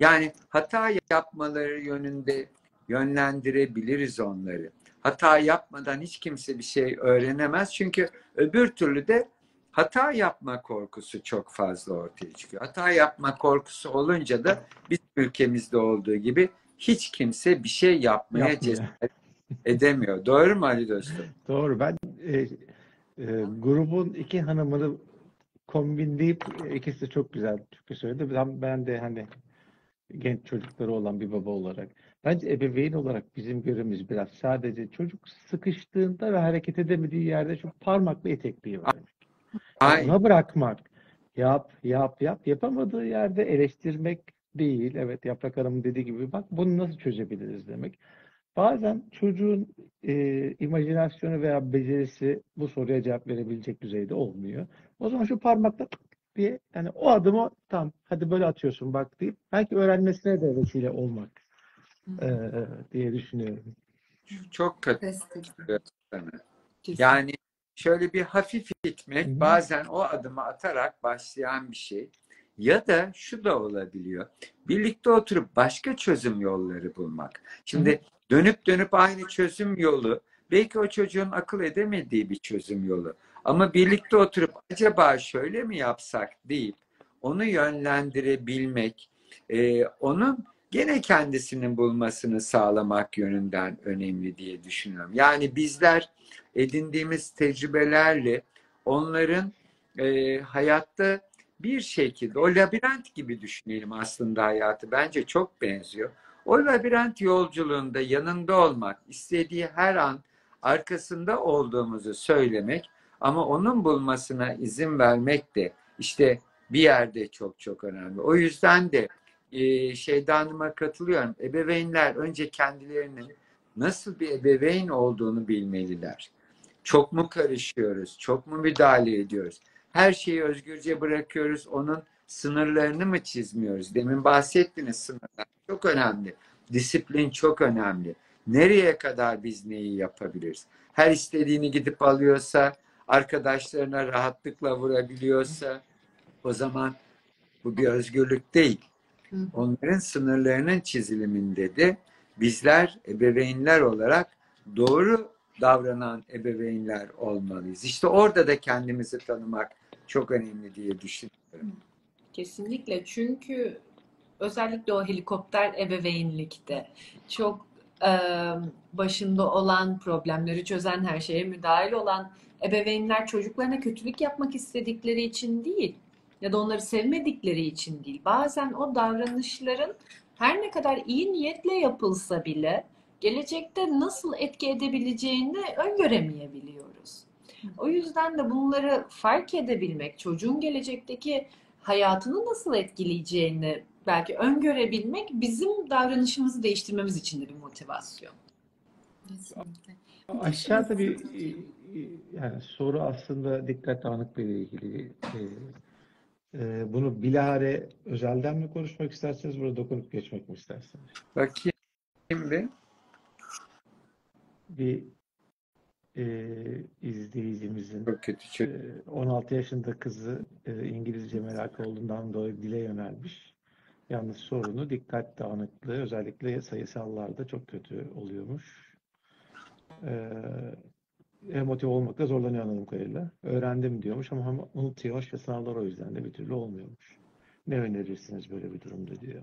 Yani hata yapmaları yönünde yönlendirebiliriz onları. Hata yapmadan hiç kimse bir şey öğrenemez. Çünkü öbür türlü de hata yapma korkusu çok fazla ortaya çıkıyor. Hata yapma korkusu olunca da biz ülkemizde olduğu gibi hiç kimse bir şey yapmaya Yapmıyor. cesaret edemiyor. Doğru mu Ali dostum? *laughs* Doğru. Ben e, e, grubun iki hanımını kombinleyip ikisi de çok güzel Türkçe söyledi. Ben, ben de hani genç çocukları olan bir baba olarak. Bence ebeveyn olarak bizim görevimiz biraz sadece çocuk sıkıştığında ve hareket edemediği yerde şu parmakla etekliği vermek. Ona bırakmak. Yap, yap, yap. Yapamadığı yerde eleştirmek değil. Evet Yaprak Hanım'ın dediği gibi bak bunu nasıl çözebiliriz demek. Bazen çocuğun e, imajinasyonu veya becerisi bu soruya cevap verebilecek düzeyde olmuyor. O zaman şu parmakla diye yani o adımı tam hadi böyle atıyorsun bak deyip belki öğrenmesine de vesile olmak e, diye düşünüyorum. Çok katılıyorum Yani şöyle bir hafif itmek bazen o adımı atarak başlayan bir şey. Ya da şu da olabiliyor. Birlikte oturup başka çözüm yolları bulmak. Şimdi dönüp dönüp aynı çözüm yolu belki o çocuğun akıl edemediği bir çözüm yolu. Ama birlikte oturup acaba şöyle mi yapsak deyip onu yönlendirebilmek, e, onun gene kendisinin bulmasını sağlamak yönünden önemli diye düşünüyorum. Yani bizler edindiğimiz tecrübelerle onların e, hayatta bir şekilde o labirent gibi düşünelim aslında hayatı. Bence çok benziyor. O labirent yolculuğunda yanında olmak, istediği her an arkasında olduğumuzu söylemek ama onun bulmasına izin vermek de işte bir yerde çok çok önemli. O yüzden de e, Şeyda Hanım'a katılıyorum. Ebeveynler önce kendilerinin nasıl bir ebeveyn olduğunu bilmeliler. Çok mu karışıyoruz? Çok mu müdahale ediyoruz? Her şeyi özgürce bırakıyoruz. Onun sınırlarını mı çizmiyoruz? Demin bahsettiniz sınırlar. Çok önemli. Disiplin çok önemli. Nereye kadar biz neyi yapabiliriz? Her istediğini gidip alıyorsa, arkadaşlarına rahatlıkla vurabiliyorsa o zaman bu bir özgürlük değil. Onların sınırlarının çiziliminde de bizler ebeveynler olarak doğru davranan ebeveynler olmalıyız. İşte orada da kendimizi tanımak çok önemli diye düşünüyorum. Kesinlikle çünkü özellikle o helikopter ebeveynlikte çok e, başında olan problemleri çözen her şeye müdahil olan ebeveynler çocuklarına kötülük yapmak istedikleri için değil ya da onları sevmedikleri için değil. Bazen o davranışların her ne kadar iyi niyetle yapılsa bile gelecekte nasıl etki edebileceğini öngöremeyebiliyoruz. O yüzden de bunları fark edebilmek, çocuğun gelecekteki hayatını nasıl etkileyeceğini belki öngörebilmek bizim davranışımızı değiştirmemiz için de bir motivasyon. Kesinlikle. Aşağıda bir e, yani soru aslında dikkat dağınıklığı ile ilgili. E, e, bunu bilahare özelden mi konuşmak isterseniz burada dokunup geçmek mi isterseniz? Bakayım bir. Bir e, izleyicimizin Çok kötü. Çok e, 16 yaşında kızı e, İngilizce merakı olduğundan dolayı dile yönelmiş. Yalnız sorunu dikkat dağınıklığı özellikle sayısallarda çok kötü oluyormuş. E, motive olmakta zorlanıyor anladığım kadarıyla. Öğrendim diyormuş ama ama unutuyor ve sınavlar o yüzden de bir türlü olmuyormuş. Ne önerirsiniz böyle bir durumda diyor.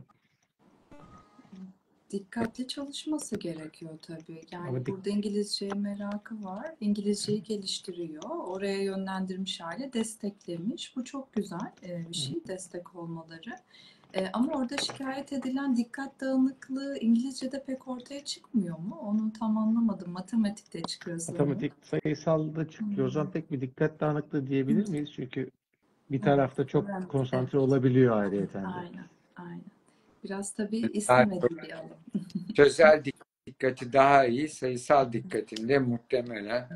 Dikkatli çalışması gerekiyor tabii. Yani Ama burada İngilizceye merakı var. İngilizceyi geliştiriyor. Oraya yönlendirmiş hale desteklemiş. Bu çok güzel e, bir şey, destek olmaları. E, ama orada şikayet edilen dikkat dağınıklığı İngilizce'de pek ortaya çıkmıyor mu? Onu tam anlamadım. Matematikte çıkıyor sanırım. Matematik sayısalda çıkıyor. O zaman Hı. pek bir dikkat dağınıklığı diyebilir miyiz? Çünkü bir tarafta çok evet, konsantre evet. olabiliyor ayrıyeten de. Aynen, aynen. Biraz tabii istemediği bir alan. *laughs* sözel dikkati daha iyi, sayısal dikkatinde muhtemelen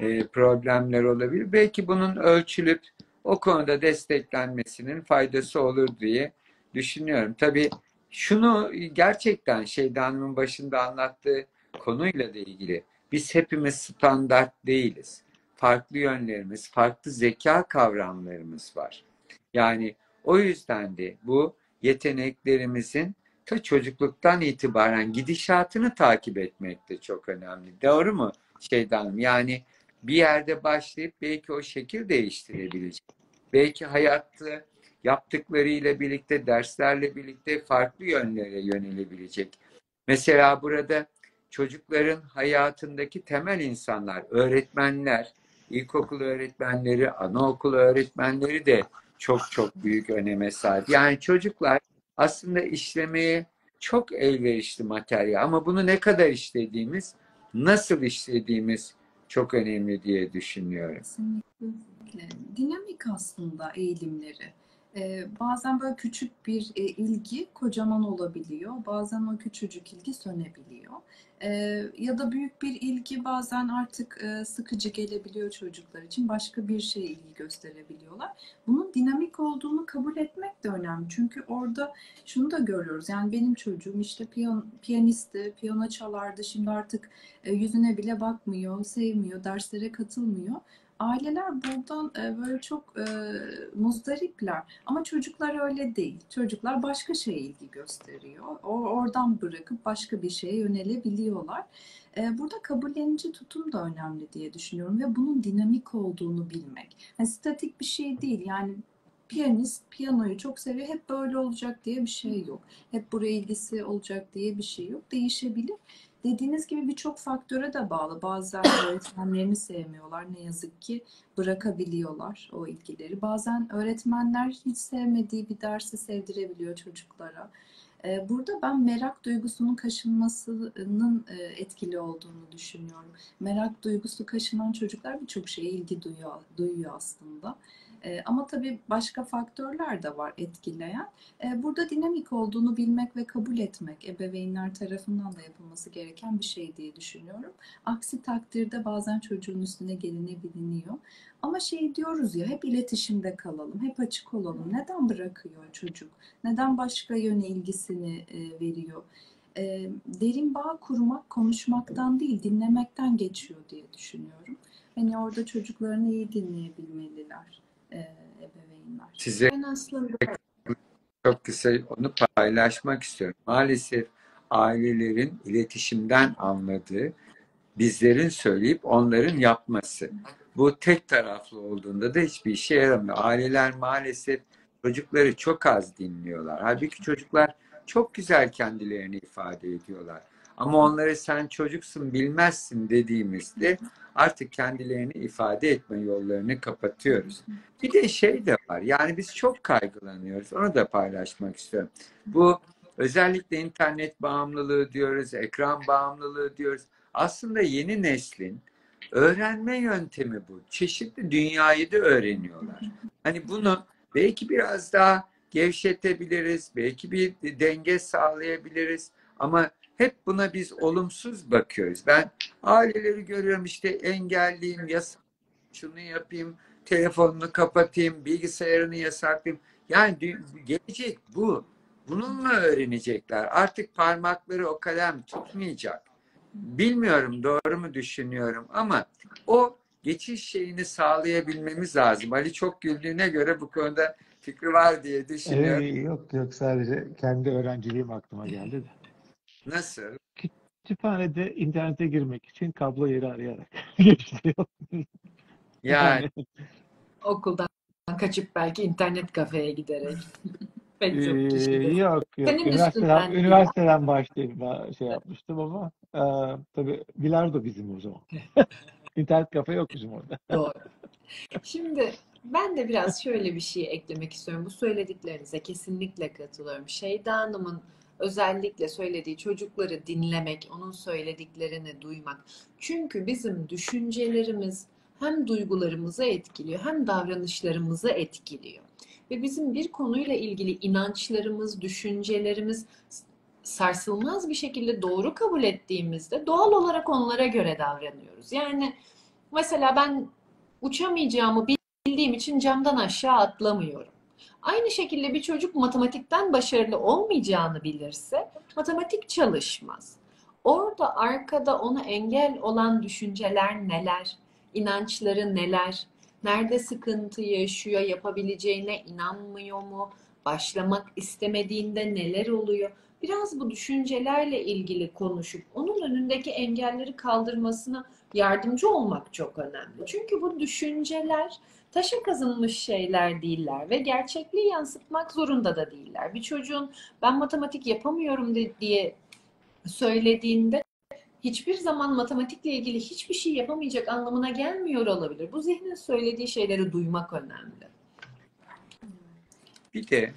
e, problemler olabilir. Belki bunun ölçülüp o konuda desteklenmesinin faydası olur diye düşünüyorum. Tabii şunu gerçekten Şeyda Hanım'ın başında anlattığı konuyla da ilgili biz hepimiz standart değiliz. Farklı yönlerimiz, farklı zeka kavramlarımız var. Yani o yüzden de bu yeteneklerimizin ta çocukluktan itibaren gidişatını takip etmek de çok önemli. Doğru mu Şeyda Hanım? Yani bir yerde başlayıp belki o şekil değiştirebilecek. Belki hayatta yaptıklarıyla birlikte, derslerle birlikte farklı yönlere yönelebilecek. Mesela burada çocukların hayatındaki temel insanlar, öğretmenler, ilkokul öğretmenleri, anaokul öğretmenleri de çok çok büyük öneme sahip. Yani çocuklar aslında işlemeye çok elverişli materyal ama bunu ne kadar işlediğimiz, nasıl işlediğimiz çok önemli diye düşünüyorum. Kesinlikle. Dinamik aslında eğilimleri. Ee, bazen böyle küçük bir e, ilgi kocaman olabiliyor. Bazen o küçücük ilgi sönebiliyor. Ee, ya da büyük bir ilgi bazen artık e, sıkıcı gelebiliyor çocuklar için. Başka bir şeye ilgi gösterebiliyorlar. Bunun dinamik olduğunu kabul etmek de önemli. Çünkü orada şunu da görüyoruz. Yani benim çocuğum işte piyan, piyanisti, piyano çalardı. Şimdi artık e, yüzüne bile bakmıyor, sevmiyor, derslere katılmıyor. Aileler buradan e, böyle çok e, muzdaripler. Ama çocuklar öyle değil. Çocuklar başka şeye ilgi gösteriyor. O, oradan bırakıp başka bir şeye yönelebiliyorlar. E, burada kabullenici tutum da önemli diye düşünüyorum ve bunun dinamik olduğunu bilmek. Yani statik bir şey değil. Yani piyanist piyanoyu çok seviyor. Hep böyle olacak diye bir şey yok. Hep buraya ilgisi olacak diye bir şey yok. Değişebilir. Dediğiniz gibi birçok faktöre de bağlı. Bazen öğretmenlerini sevmiyorlar. Ne yazık ki bırakabiliyorlar o ilgileri. Bazen öğretmenler hiç sevmediği bir dersi sevdirebiliyor çocuklara. Burada ben merak duygusunun kaşınmasının etkili olduğunu düşünüyorum. Merak duygusu kaşınan çocuklar birçok şeye ilgi duyuyor, duyuyor aslında. E, ama tabii başka faktörler de var etkileyen. E, burada dinamik olduğunu bilmek ve kabul etmek ebeveynler tarafından da yapılması gereken bir şey diye düşünüyorum. Aksi takdirde bazen çocuğun üstüne gelinebiliniyor. Ama şey diyoruz ya hep iletişimde kalalım, hep açık olalım. Neden bırakıyor çocuk? Neden başka yöne ilgisini e, veriyor? E, derin bağ kurmak konuşmaktan değil, dinlemekten geçiyor diye düşünüyorum. Hani orada çocuklarını iyi dinleyebilmeliler e, ebeveynler. Size Ben aslında çok kısa onu paylaşmak istiyorum. Maalesef ailelerin iletişimden anladığı bizlerin söyleyip onların yapması. Bu tek taraflı olduğunda da hiçbir işe yaramıyor. Aileler maalesef çocukları çok az dinliyorlar. Halbuki çocuklar çok güzel kendilerini ifade ediyorlar. Ama onlara sen çocuksun bilmezsin dediğimizde artık kendilerini ifade etme yollarını kapatıyoruz. Bir de şey de var. Yani biz çok kaygılanıyoruz. Onu da paylaşmak istiyorum. Bu özellikle internet bağımlılığı diyoruz, ekran bağımlılığı diyoruz. Aslında yeni neslin öğrenme yöntemi bu. Çeşitli dünyayı da öğreniyorlar. Hani bunu belki biraz daha gevşetebiliriz, belki bir denge sağlayabiliriz ama hep buna biz olumsuz bakıyoruz. Ben aileleri görüyorum işte engelliyim, yasak, şunu yapayım, telefonunu kapatayım, bilgisayarını yasaklayayım. Yani gelecek bu. Bununla öğrenecekler. Artık parmakları o kalem tutmayacak. Bilmiyorum doğru mu düşünüyorum ama o geçiş şeyini sağlayabilmemiz lazım. Ali çok güldüğüne göre bu konuda fikri var diye düşünüyorum. Ee, yok yok sadece kendi öğrenciliğim aklıma geldi de. Nasıl? Kütüphanede internete girmek için kablo yeri arayarak *laughs* geçti. Yani okuldan kaçıp belki internet kafeye giderek. *laughs* Pek çok Ee, kişi yok yok. Senin Üniversiteden, üniversiteden başlayıp ben şey yapmıştım ama e, tabii bilardo bizim o zaman. *laughs* İnternet kafe yok bizim orada. Doğru. Şimdi ben de biraz şöyle bir şey eklemek istiyorum. Bu söylediklerinize kesinlikle katılıyorum. Şeyda Hanım'ın özellikle söylediği çocukları dinlemek, onun söylediklerini duymak. Çünkü bizim düşüncelerimiz hem duygularımızı etkiliyor hem davranışlarımızı etkiliyor. Ve bizim bir konuyla ilgili inançlarımız, düşüncelerimiz sarsılmaz bir şekilde doğru kabul ettiğimizde doğal olarak onlara göre davranıyoruz. Yani mesela ben uçamayacağımı bildiğim için camdan aşağı atlamıyorum. Aynı şekilde bir çocuk matematikten başarılı olmayacağını bilirse matematik çalışmaz. Orada arkada ona engel olan düşünceler neler, inançları neler, nerede sıkıntı yaşıyor, yapabileceğine inanmıyor mu, başlamak istemediğinde neler oluyor? Biraz bu düşüncelerle ilgili konuşup onun önündeki engelleri kaldırmasına yardımcı olmak çok önemli. Çünkü bu düşünceler taşa kazınmış şeyler değiller ve gerçekliği yansıtmak zorunda da değiller. Bir çocuğun ben matematik yapamıyorum diye söylediğinde hiçbir zaman matematikle ilgili hiçbir şey yapamayacak anlamına gelmiyor olabilir. Bu zihnin söylediği şeyleri duymak önemli. bir de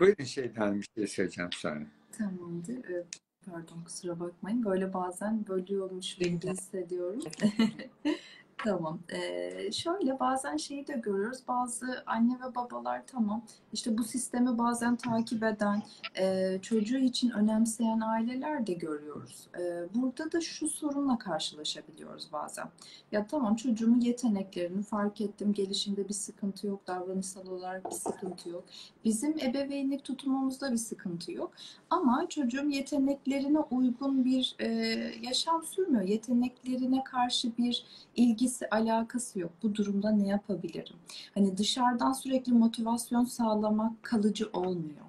buyurun şeyden bir şey söyleyeceğim sonra. Tamamdır. Ee, Pardon kusura bakmayın. Böyle bazen bölüyormuş gibi hissediyorum. *laughs* Tamam. Ee, şöyle bazen şeyi de görüyoruz. Bazı anne ve babalar tamam işte bu sistemi bazen takip eden, e, çocuğu için önemseyen aileler de görüyoruz. E, burada da şu sorunla karşılaşabiliyoruz bazen. Ya tamam çocuğumun yeteneklerini fark ettim, gelişimde bir sıkıntı yok, davranışsal olarak bir sıkıntı yok. Bizim ebeveynlik tutumumuzda bir sıkıntı yok. Ama çocuğum yeteneklerine uygun bir e, yaşam sürmüyor. Yeteneklerine karşı bir ilgisi, alakası yok. Bu durumda ne yapabilirim? Hani dışarıdan sürekli motivasyon sağlamak kalıcı olmuyor.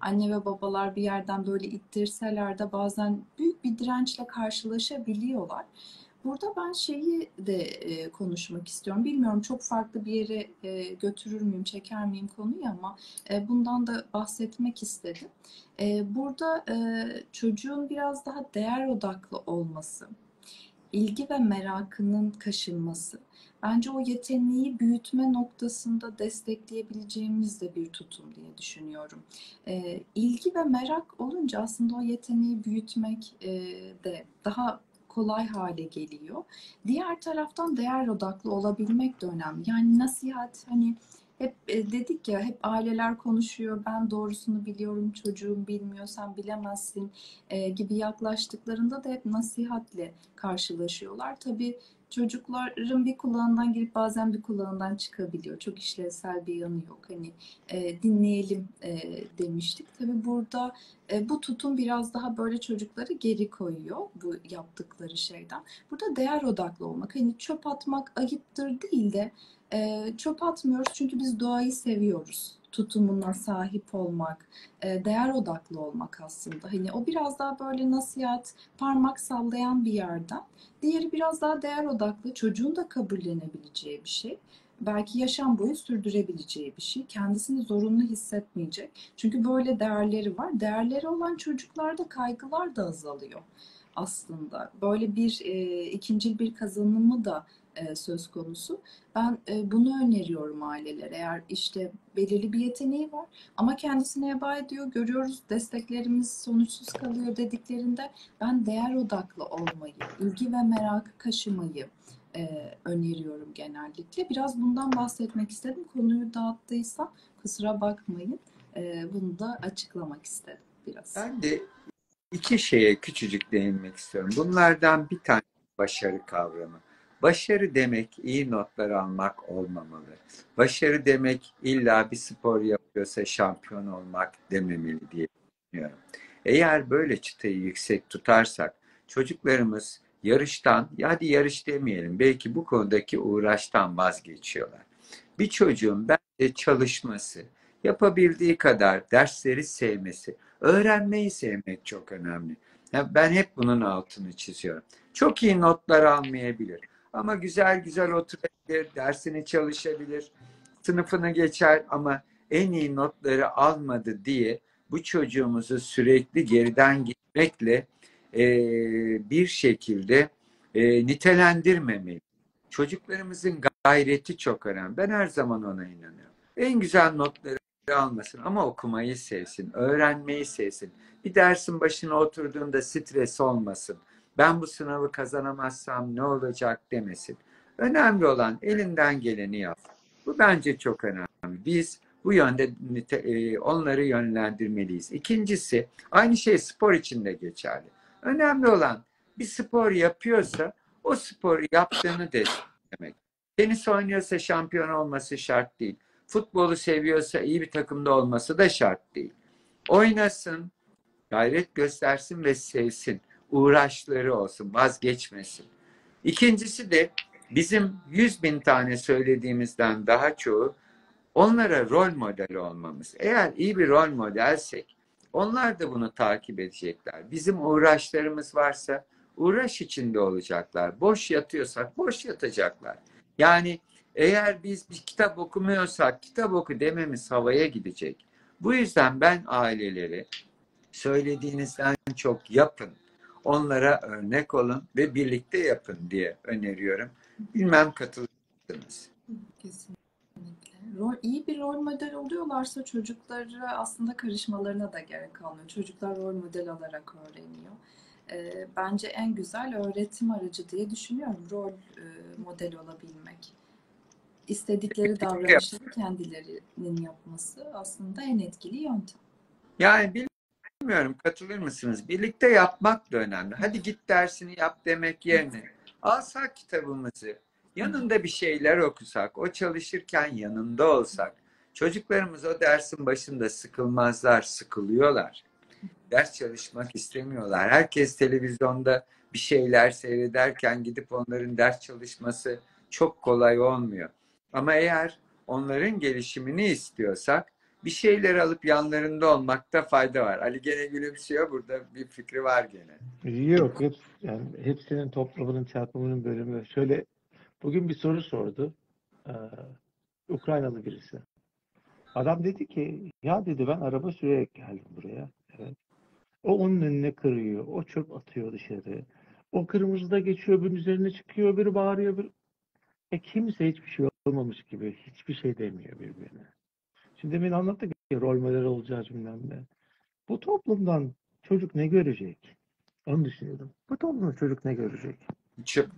Anne ve babalar bir yerden böyle ittirseler de bazen büyük bir dirençle karşılaşabiliyorlar. Burada ben şeyi de e, konuşmak istiyorum. Bilmiyorum çok farklı bir yere e, götürür müyüm, çeker miyim konuyu ama e, bundan da bahsetmek istedim. E, burada e, çocuğun biraz daha değer odaklı olması, ilgi ve merakının kaşınması, bence o yeteneği büyütme noktasında destekleyebileceğimiz de bir tutum diye düşünüyorum. E, ilgi ve merak olunca aslında o yeteneği büyütmek e, de daha kolay hale geliyor. Diğer taraftan değer odaklı olabilmek de önemli. Yani nasihat hani hep e, dedik ya hep aileler konuşuyor. Ben doğrusunu biliyorum, çocuğum bilmiyor, sen bilemezsin e, gibi yaklaştıklarında da hep nasihatle karşılaşıyorlar. Tabii çocukların bir kulağından girip bazen bir kulağından çıkabiliyor. Çok işlevsel bir yanı yok. Hani e, dinleyelim e, demiştik. Tabii burada e, bu tutum biraz daha böyle çocukları geri koyuyor bu yaptıkları şeyden. Burada değer odaklı olmak. Hani çöp atmak ayıptır değil de e, çöp atmıyoruz çünkü biz doğayı seviyoruz. Tutumuna sahip olmak, e, değer odaklı olmak aslında. Hani o biraz daha böyle nasihat, parmak sallayan bir yerden. Diğeri biraz daha değer odaklı, çocuğun da kabullenebileceği bir şey. Belki yaşam boyu sürdürebileceği bir şey. Kendisini zorunlu hissetmeyecek. Çünkü böyle değerleri var. Değerleri olan çocuklarda kaygılar da azalıyor aslında. Böyle bir e, ikincil bir kazanımı da e, söz konusu. Ben e, bunu öneriyorum ailelere. Eğer işte belirli bir yeteneği var ama kendisine heba ediyor, görüyoruz desteklerimiz sonuçsuz kalıyor dediklerinde ben değer odaklı olmayı, ilgi ve merakı kaşımayı e, öneriyorum genellikle. Biraz bundan bahsetmek istedim. Konuyu dağıttıysam kusura bakmayın. Bunu da açıklamak istedim biraz. Ben de iki şeye küçücük değinmek istiyorum. Bunlardan bir tane başarı kavramı. Başarı demek iyi notlar almak olmamalı. Başarı demek illa bir spor yapıyorsa şampiyon olmak dememeli diye düşünüyorum. Eğer böyle çıtayı yüksek tutarsak çocuklarımız yarıştan, ya hadi yarış demeyelim, belki bu konudaki uğraştan vazgeçiyorlar. Bir çocuğun bence çalışması, yapabildiği kadar dersleri sevmesi, öğrenmeyi sevmek çok önemli. ben hep bunun altını çiziyorum. Çok iyi notlar almayabilir. Ama güzel güzel oturabilir, dersini çalışabilir, sınıfını geçer ama en iyi notları almadı diye bu çocuğumuzu sürekli geriden gitmekle e, bir şekilde e, nitelendirmemeli. Çocuklarımızın gayreti çok önemli. Ben her zaman ona inanıyorum. En güzel notları almasın ama okumayı sevsin, öğrenmeyi sevsin. Bir dersin başına oturduğunda stres olmasın ben bu sınavı kazanamazsam ne olacak demesin. Önemli olan elinden geleni yap. Bu bence çok önemli. Biz bu yönde e, onları yönlendirmeliyiz. İkincisi aynı şey spor için de geçerli. Önemli olan bir spor yapıyorsa o sporu yaptığını desteklemek. Tenis oynuyorsa şampiyon olması şart değil. Futbolu seviyorsa iyi bir takımda olması da şart değil. Oynasın, gayret göstersin ve sevsin uğraşları olsun, vazgeçmesin. İkincisi de bizim yüz bin tane söylediğimizden daha çoğu onlara rol model olmamız. Eğer iyi bir rol modelsek onlar da bunu takip edecekler. Bizim uğraşlarımız varsa uğraş içinde olacaklar. Boş yatıyorsak boş yatacaklar. Yani eğer biz bir kitap okumuyorsak kitap oku dememiz havaya gidecek. Bu yüzden ben aileleri söylediğinizden çok yapın onlara örnek olun ve birlikte yapın diye öneriyorum. Bilmem katılır mısınız? Kesinlikle. Rol, iyi bir rol model oluyorlarsa çocukları aslında karışmalarına da gerek kalmıyor. Çocuklar rol model alarak öğreniyor. E, bence en güzel öğretim aracı diye düşünüyorum. Rol e, model olabilmek. İstedikleri davranışları kendilerinin yapması aslında en etkili yöntem. Yani Bilmiyorum katılır mısınız? Birlikte yapmak da önemli. Hadi git dersini yap demek yerine alsak kitabımızı, yanında bir şeyler okusak, o çalışırken yanında olsak, çocuklarımız o dersin başında sıkılmazlar, sıkılıyorlar. Ders çalışmak istemiyorlar. Herkes televizyonda bir şeyler seyrederken gidip onların ders çalışması çok kolay olmuyor. Ama eğer onların gelişimini istiyorsak bir şeyler alıp yanlarında olmakta fayda var. Ali gene gülümsüyor. Burada bir fikri var gene. Yok. Hep, yani hepsinin toplamının çarpımının bölümü. Şöyle bugün bir soru sordu. Ee, Ukraynalı birisi. Adam dedi ki ya dedi ben araba sürerek geldim buraya. Evet. O onun önüne kırıyor. O çöp atıyor dışarı. O kırmızıda geçiyor, bir üzerine çıkıyor, biri bağırıyor. Bir... E kimse hiçbir şey olmamış gibi hiçbir şey demiyor birbirine. Şimdi demin anlattık ya rol model olacağı ne. Bu toplumdan çocuk ne görecek? Onu düşünüyordum. Bu toplumda çocuk ne görecek? Çöp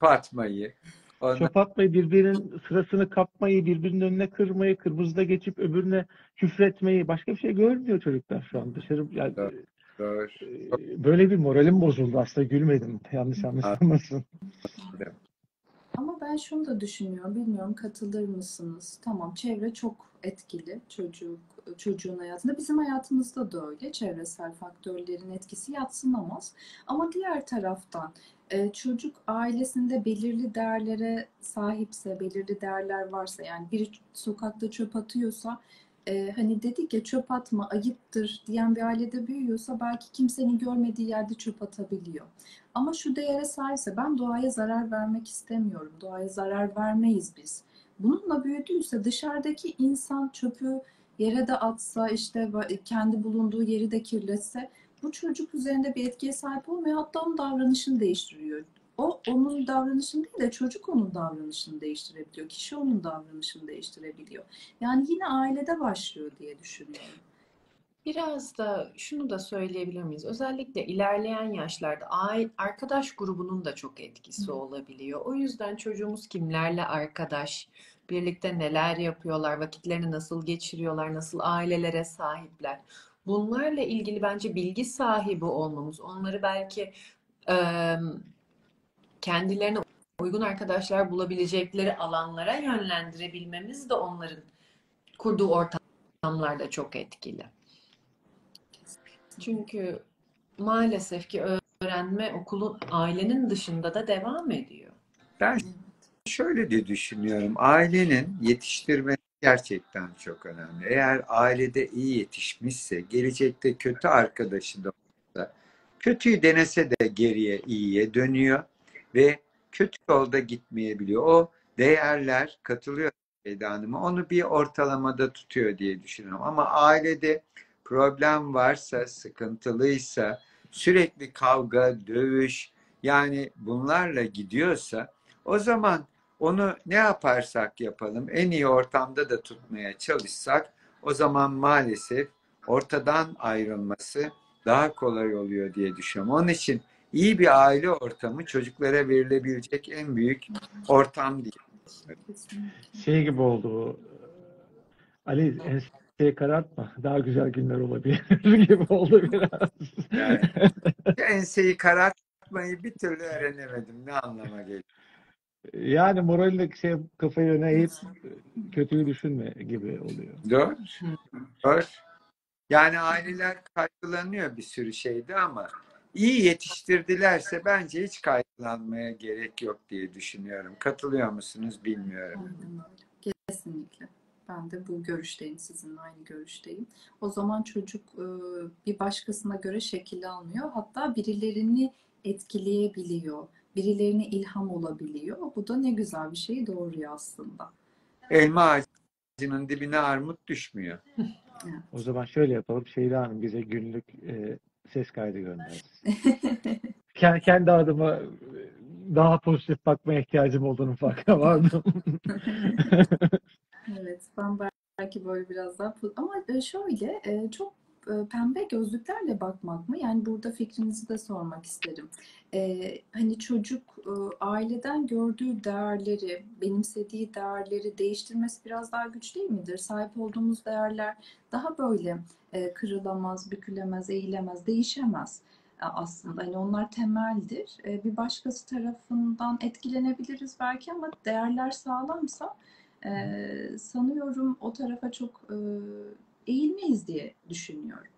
atmayı. Ondan Çöp atmayı, birbirinin sırasını kapmayı, birbirinin önüne kırmayı, kırmızıda geçip öbürüne küfretmeyi başka bir şey görmüyor çocuklar şu an. Dışarı yani, Doğru. e, böyle bir moralim bozuldu aslında gülmedim. Yanlış anlaşılmasın. Ben şunu da düşünüyorum, bilmiyorum katılır mısınız? Tamam, çevre çok etkili çocuk çocuğun hayatında. Bizim hayatımızda da öyle. Çevresel faktörlerin etkisi yadsınamaz. Ama diğer taraftan e, çocuk ailesinde belirli değerlere sahipse, belirli değerler varsa yani biri sokakta çöp atıyorsa e, hani dedik ya çöp atma ayıptır diyen bir ailede büyüyorsa belki kimsenin görmediği yerde çöp atabiliyor. Ama şu değere sahipse ben doğaya zarar vermek istemiyorum. Doğaya zarar vermeyiz biz. Bununla büyüdüyse dışarıdaki insan çöpü yere de atsa işte kendi bulunduğu yeri de kirletse bu çocuk üzerinde bir etkiye sahip olmuyor. Hatta onun davranışını değiştiriyor. O onun davranışını değil de çocuk onun davranışını değiştirebiliyor. Kişi onun davranışını değiştirebiliyor. Yani yine ailede başlıyor diye düşünüyorum. Biraz da şunu da söyleyebilir miyiz? Özellikle ilerleyen yaşlarda aile, arkadaş grubunun da çok etkisi olabiliyor. O yüzden çocuğumuz kimlerle arkadaş, birlikte neler yapıyorlar, vakitlerini nasıl geçiriyorlar, nasıl ailelere sahipler. Bunlarla ilgili bence bilgi sahibi olmamız, onları belki e, kendilerine uygun arkadaşlar bulabilecekleri alanlara yönlendirebilmemiz de onların kurduğu ortamlarda çok etkili. Çünkü maalesef ki öğrenme okulun ailenin dışında da devam ediyor. Ben şöyle de düşünüyorum. Ailenin yetiştirmesi gerçekten çok önemli. Eğer ailede iyi yetişmişse, gelecekte kötü arkadaşı da olsa, kötüyü denese de geriye iyiye dönüyor ve kötü yolda gitmeyebiliyor. O değerler katılıyor Eda. Onu bir ortalamada tutuyor diye düşünüyorum. Ama ailede problem varsa, sıkıntılıysa, sürekli kavga, dövüş yani bunlarla gidiyorsa o zaman onu ne yaparsak yapalım en iyi ortamda da tutmaya çalışsak o zaman maalesef ortadan ayrılması daha kolay oluyor diye düşünüyorum. Onun için iyi bir aile ortamı çocuklara verilebilecek en büyük ortam diye. Şey gibi oldu. Ali enseyi karartma. Daha güzel günler olabilir *laughs* gibi oldu biraz. Yani, *laughs* enseyi karartmayı bir türlü öğrenemedim. Ne anlama geliyor? Yani moralle şey kafayı öne eğip kötüyü düşünme gibi oluyor. Doğru. Doğru. Yani aileler kaygılanıyor bir sürü şeyde ama iyi yetiştirdilerse bence hiç kaygılanmaya gerek yok diye düşünüyorum. Katılıyor musunuz bilmiyorum. Kesinlikle. Ben de bu görüşteyim, sizinle aynı görüşteyim. O zaman çocuk bir başkasına göre şekil almıyor. Hatta birilerini etkileyebiliyor. Birilerine ilham olabiliyor. Bu da ne güzel bir şey doğuruyor aslında. Elma ağacının dibine armut düşmüyor. *laughs* O zaman şöyle yapalım. Şeyda Hanım bize günlük e, ses kaydı göndersin. *laughs* kendi adıma daha pozitif bakmaya ihtiyacım olduğunu farkına vardım. *laughs* evet, ben belki böyle biraz daha ama şöyle çok pembe gözlüklerle bakmak mı? Yani burada fikrinizi de sormak isterim. Ee, hani çocuk aileden gördüğü değerleri, benimsediği değerleri değiştirmesi biraz daha güç değil midir? Sahip olduğumuz değerler daha böyle e, kırılamaz, bükülemez, eğilemez, değişemez aslında. Hani onlar temeldir. E, bir başkası tarafından etkilenebiliriz belki ama değerler sağlamsa e, sanıyorum o tarafa çok e, eğilmeyiz diye düşünüyorum.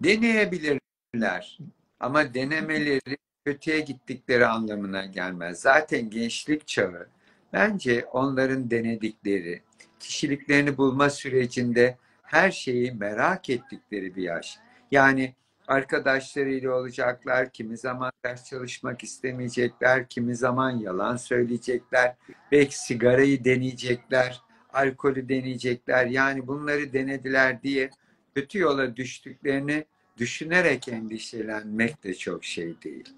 Deneyebilirler ama denemeleri kötüye gittikleri anlamına gelmez. Zaten gençlik çağı bence onların denedikleri, kişiliklerini bulma sürecinde her şeyi merak ettikleri bir yaş. Yani arkadaşlarıyla olacaklar, kimi zaman ders çalışmak istemeyecekler, kimi zaman yalan söyleyecekler, belki sigarayı deneyecekler, alkolü deneyecekler. Yani bunları denediler diye kötü yola düştüklerini düşünerek endişelenmek de çok şey değil.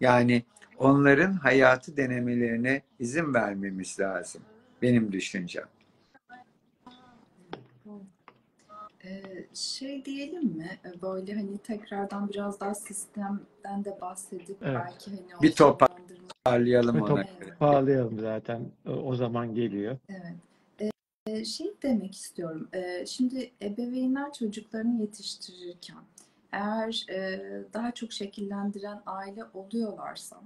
Yani onların hayatı denemelerine izin vermemiz lazım. Benim düşüncem. Ee, şey diyelim mi? Böyle hani tekrardan biraz daha sistemden de bahsedip Evet. belki hani o Bir Toparlayalım ona. Evet. Bağlayalım zaten. O- O zaman geliyor. Evet. Şey demek istiyorum. Şimdi ebeveynler çocuklarını yetiştirirken eğer daha çok şekillendiren aile oluyorlarsa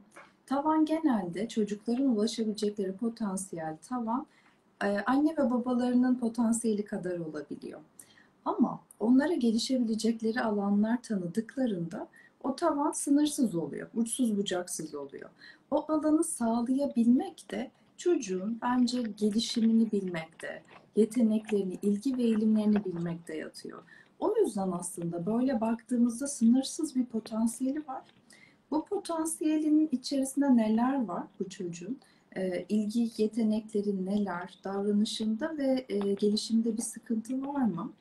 tavan genelde çocukların ulaşabilecekleri potansiyel tavan anne ve babalarının potansiyeli kadar olabiliyor. Ama onlara gelişebilecekleri alanlar tanıdıklarında o tavan sınırsız oluyor, uçsuz bucaksız oluyor. O alanı sağlayabilmek de çocuğun bence gelişimini bilmekte, yeteneklerini, ilgi ve eğilimlerini bilmekte yatıyor. O yüzden aslında böyle baktığımızda sınırsız bir potansiyeli var. Bu potansiyelin içerisinde neler var bu çocuğun? Ee, ilgi, yetenekleri neler? Davranışında ve e, gelişimde bir sıkıntı var mı?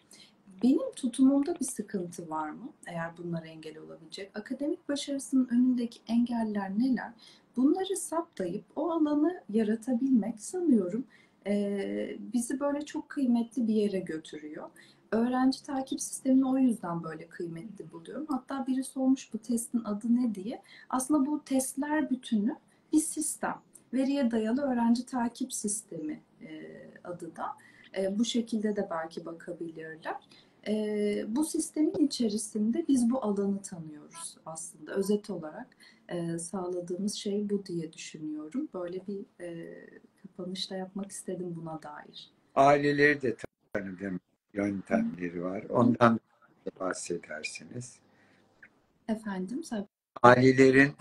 Benim tutumumda bir sıkıntı var mı? Eğer bunlara engel olabilecek. Akademik başarısının önündeki engeller neler? Bunları saptayıp o alanı yaratabilmek sanıyorum e, bizi böyle çok kıymetli bir yere götürüyor. Öğrenci takip sistemini o yüzden böyle kıymetli buluyorum. Hatta biri sormuş bu testin adı ne diye. Aslında bu testler bütünü bir sistem. Veriye dayalı öğrenci takip sistemi e, adı da. E, bu şekilde de belki bakabilirler. Bu sistemin içerisinde biz bu alanı tanıyoruz aslında. Özet olarak e, sağladığımız şey bu diye düşünüyorum. Böyle bir e, kapanışta yapmak istedim buna dair. Aileleri de tanıdığım yöntemleri var. Ondan da bahsedersiniz. Efendim, Serap- Ailelerin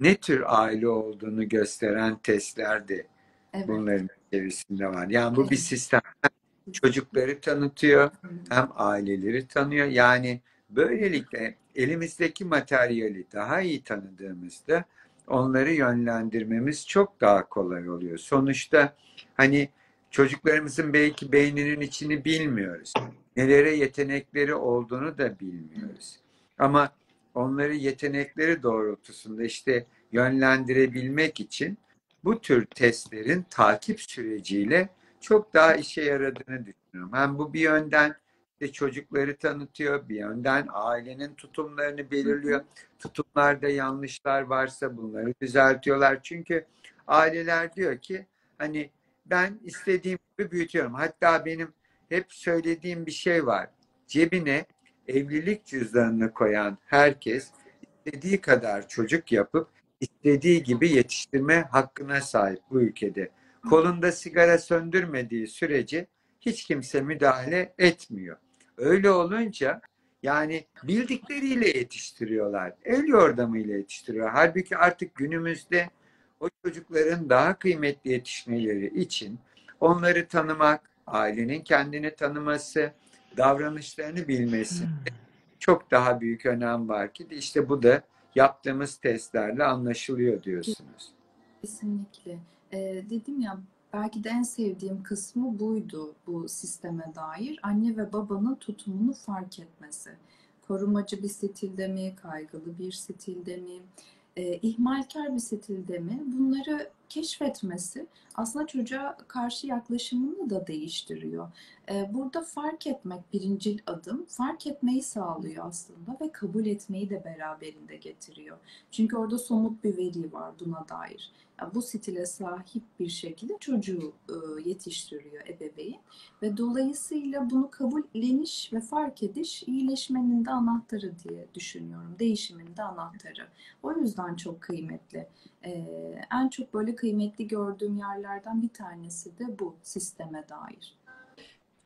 ne tür aile olduğunu gösteren testler de evet. bunların içerisinde var. Yani bu bir Evet. sistem. Hem çocukları tanıtıyor hem aileleri tanıyor. Yani böylelikle elimizdeki materyali daha iyi tanıdığımızda onları yönlendirmemiz çok daha kolay oluyor. Sonuçta hani çocuklarımızın belki beyninin içini bilmiyoruz. Nelere yetenekleri olduğunu da bilmiyoruz. Ama onları yetenekleri doğrultusunda işte yönlendirebilmek için bu tür testlerin takip süreciyle çok daha işe yaradığını düşünüyorum. Hem bu bir yönden de çocukları tanıtıyor, bir yönden ailenin tutumlarını belirliyor. Tutumlarda yanlışlar varsa bunları düzeltiyorlar. Çünkü aileler diyor ki hani ben istediğim gibi büyütüyorum. Hatta benim hep söylediğim bir şey var. Cebine evlilik cüzdanını koyan herkes istediği kadar çocuk yapıp istediği gibi yetiştirme hakkına sahip bu ülkede. Kolunda sigara söndürmediği sürece hiç kimse müdahale etmiyor. Öyle olunca yani bildikleriyle yetiştiriyorlar. El yordamıyla yetiştiriyor. Halbuki artık günümüzde o çocukların daha kıymetli yetişmeleri için onları tanımak, ailenin kendini tanıması, davranışlarını bilmesi çok daha büyük önem var ki işte bu da yaptığımız testlerle anlaşılıyor diyorsunuz. Kesinlikle. Ee, dedim ya belki de en sevdiğim kısmı buydu bu sisteme dair. Anne ve babanın tutumunu fark etmesi. Korumacı bir stilde mi, kaygılı bir stilde mi, e, ihmalkar bir stilde mi? Bunları keşfetmesi aslında çocuğa karşı yaklaşımını da değiştiriyor. E, burada fark etmek birincil adım. Fark etmeyi sağlıyor aslında ve kabul etmeyi de beraberinde getiriyor. Çünkü orada somut bir veri var buna dair. Bu stile sahip bir şekilde çocuğu e, yetiştiriyor ebeveyn ve dolayısıyla bunu kabulleniş ve fark ediş iyileşmenin de anahtarı diye düşünüyorum. Değişimin de anahtarı. O yüzden çok kıymetli. E, en çok böyle kıymetli gördüğüm yerlerden bir tanesi de bu sisteme dair.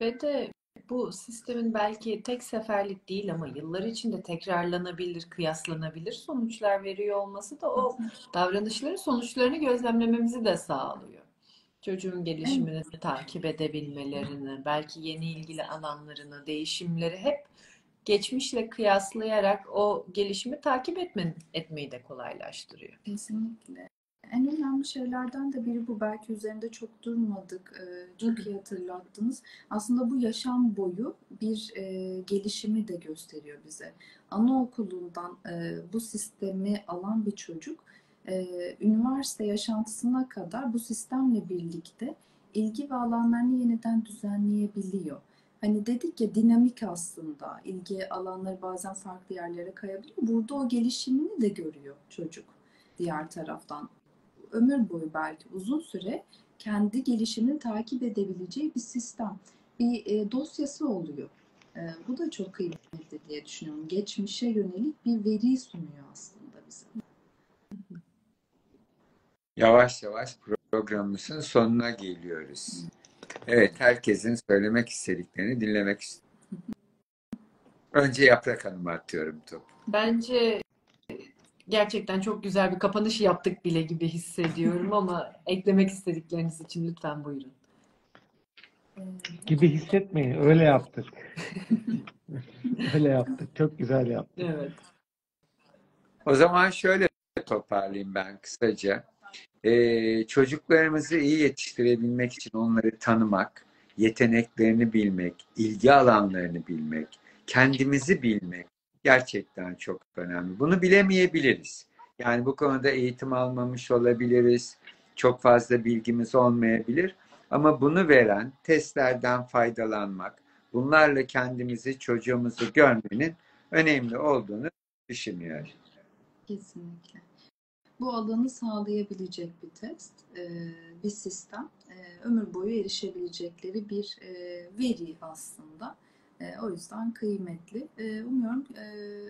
Ve de bu sistemin belki tek seferlik değil ama yıllar içinde tekrarlanabilir, kıyaslanabilir sonuçlar veriyor olması da o davranışların sonuçlarını gözlemlememizi de sağlıyor. Çocuğun gelişimini takip edebilmelerini, belki yeni ilgili alanlarını, değişimleri hep geçmişle kıyaslayarak o gelişimi takip etme, etmeyi de kolaylaştırıyor. Kesinlikle. En önemli şeylerden de biri bu. Belki üzerinde çok durmadık. Ee, Çok iyi hatırlattınız. Aslında bu yaşam boyu bir e, gelişimi de gösteriyor bize. Anaokulundan e, bu sistemi alan bir çocuk e, üniversite yaşantısına kadar bu sistemle birlikte ilgi ve alanlarını yeniden düzenleyebiliyor. Hani dedik ya dinamik aslında. İlgi alanları bazen farklı yerlere kayabiliyor. Burada o gelişimini de görüyor çocuk diğer taraftan. Ömür boyu belki uzun süre kendi gelişimini takip edebileceği bir sistem, bir e, dosyası oluyor. E, bu da çok kıymetli diye düşünüyorum. Geçmişe yönelik bir veri sunuyor aslında bize. Yavaş yavaş programımızın sonuna geliyoruz. Evet, herkesin söylemek istediklerini dinlemek istiyorum. Önce Yaprak Hanım'a atıyorum topu. Bence gerçekten çok güzel bir kapanış yaptık bile gibi hissediyorum *laughs* ama eklemek istedikleriniz için lütfen buyurun. Gibi hissetmeyin. Öyle yaptık. *laughs* Öyle yaptık. Çok güzel yaptık. Evet. O zaman şöyle toparlayayım ben kısaca. Ee, çocuklarımızı iyi yetiştirebilmek için onları tanımak, yeteneklerini bilmek, ilgi alanlarını bilmek, kendimizi bilmek gerçekten çok önemli. Bunu bilemeyebiliriz. Yani bu konuda eğitim almamış olabiliriz. Çok fazla bilgimiz olmayabilir. Ama bunu veren testlerden faydalanmak, bunlarla kendimizi, çocuğumuzu görmenin önemli olduğunu düşünüyorum. Kesinlikle. Bu alanı sağlayabilecek bir test, e, bir sistem, e, ömür boyu erişebilecekleri bir e, veri aslında. E, O yüzden kıymetli. E, Umuyorum e,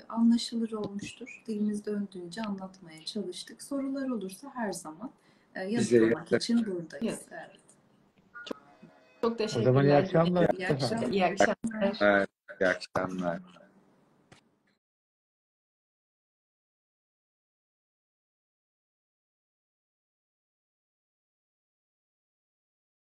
anlaşılır olmuştur. Dilimiz döndüğünce anlatmaya çalıştık. Sorular olursa her zaman e, yanıtlamak için buradayız. Evet. Evet. Çok O teşekkürler. zaman iyi akşamlar. İyi akşamlar. İyi akşamlar. İyi akşamlar.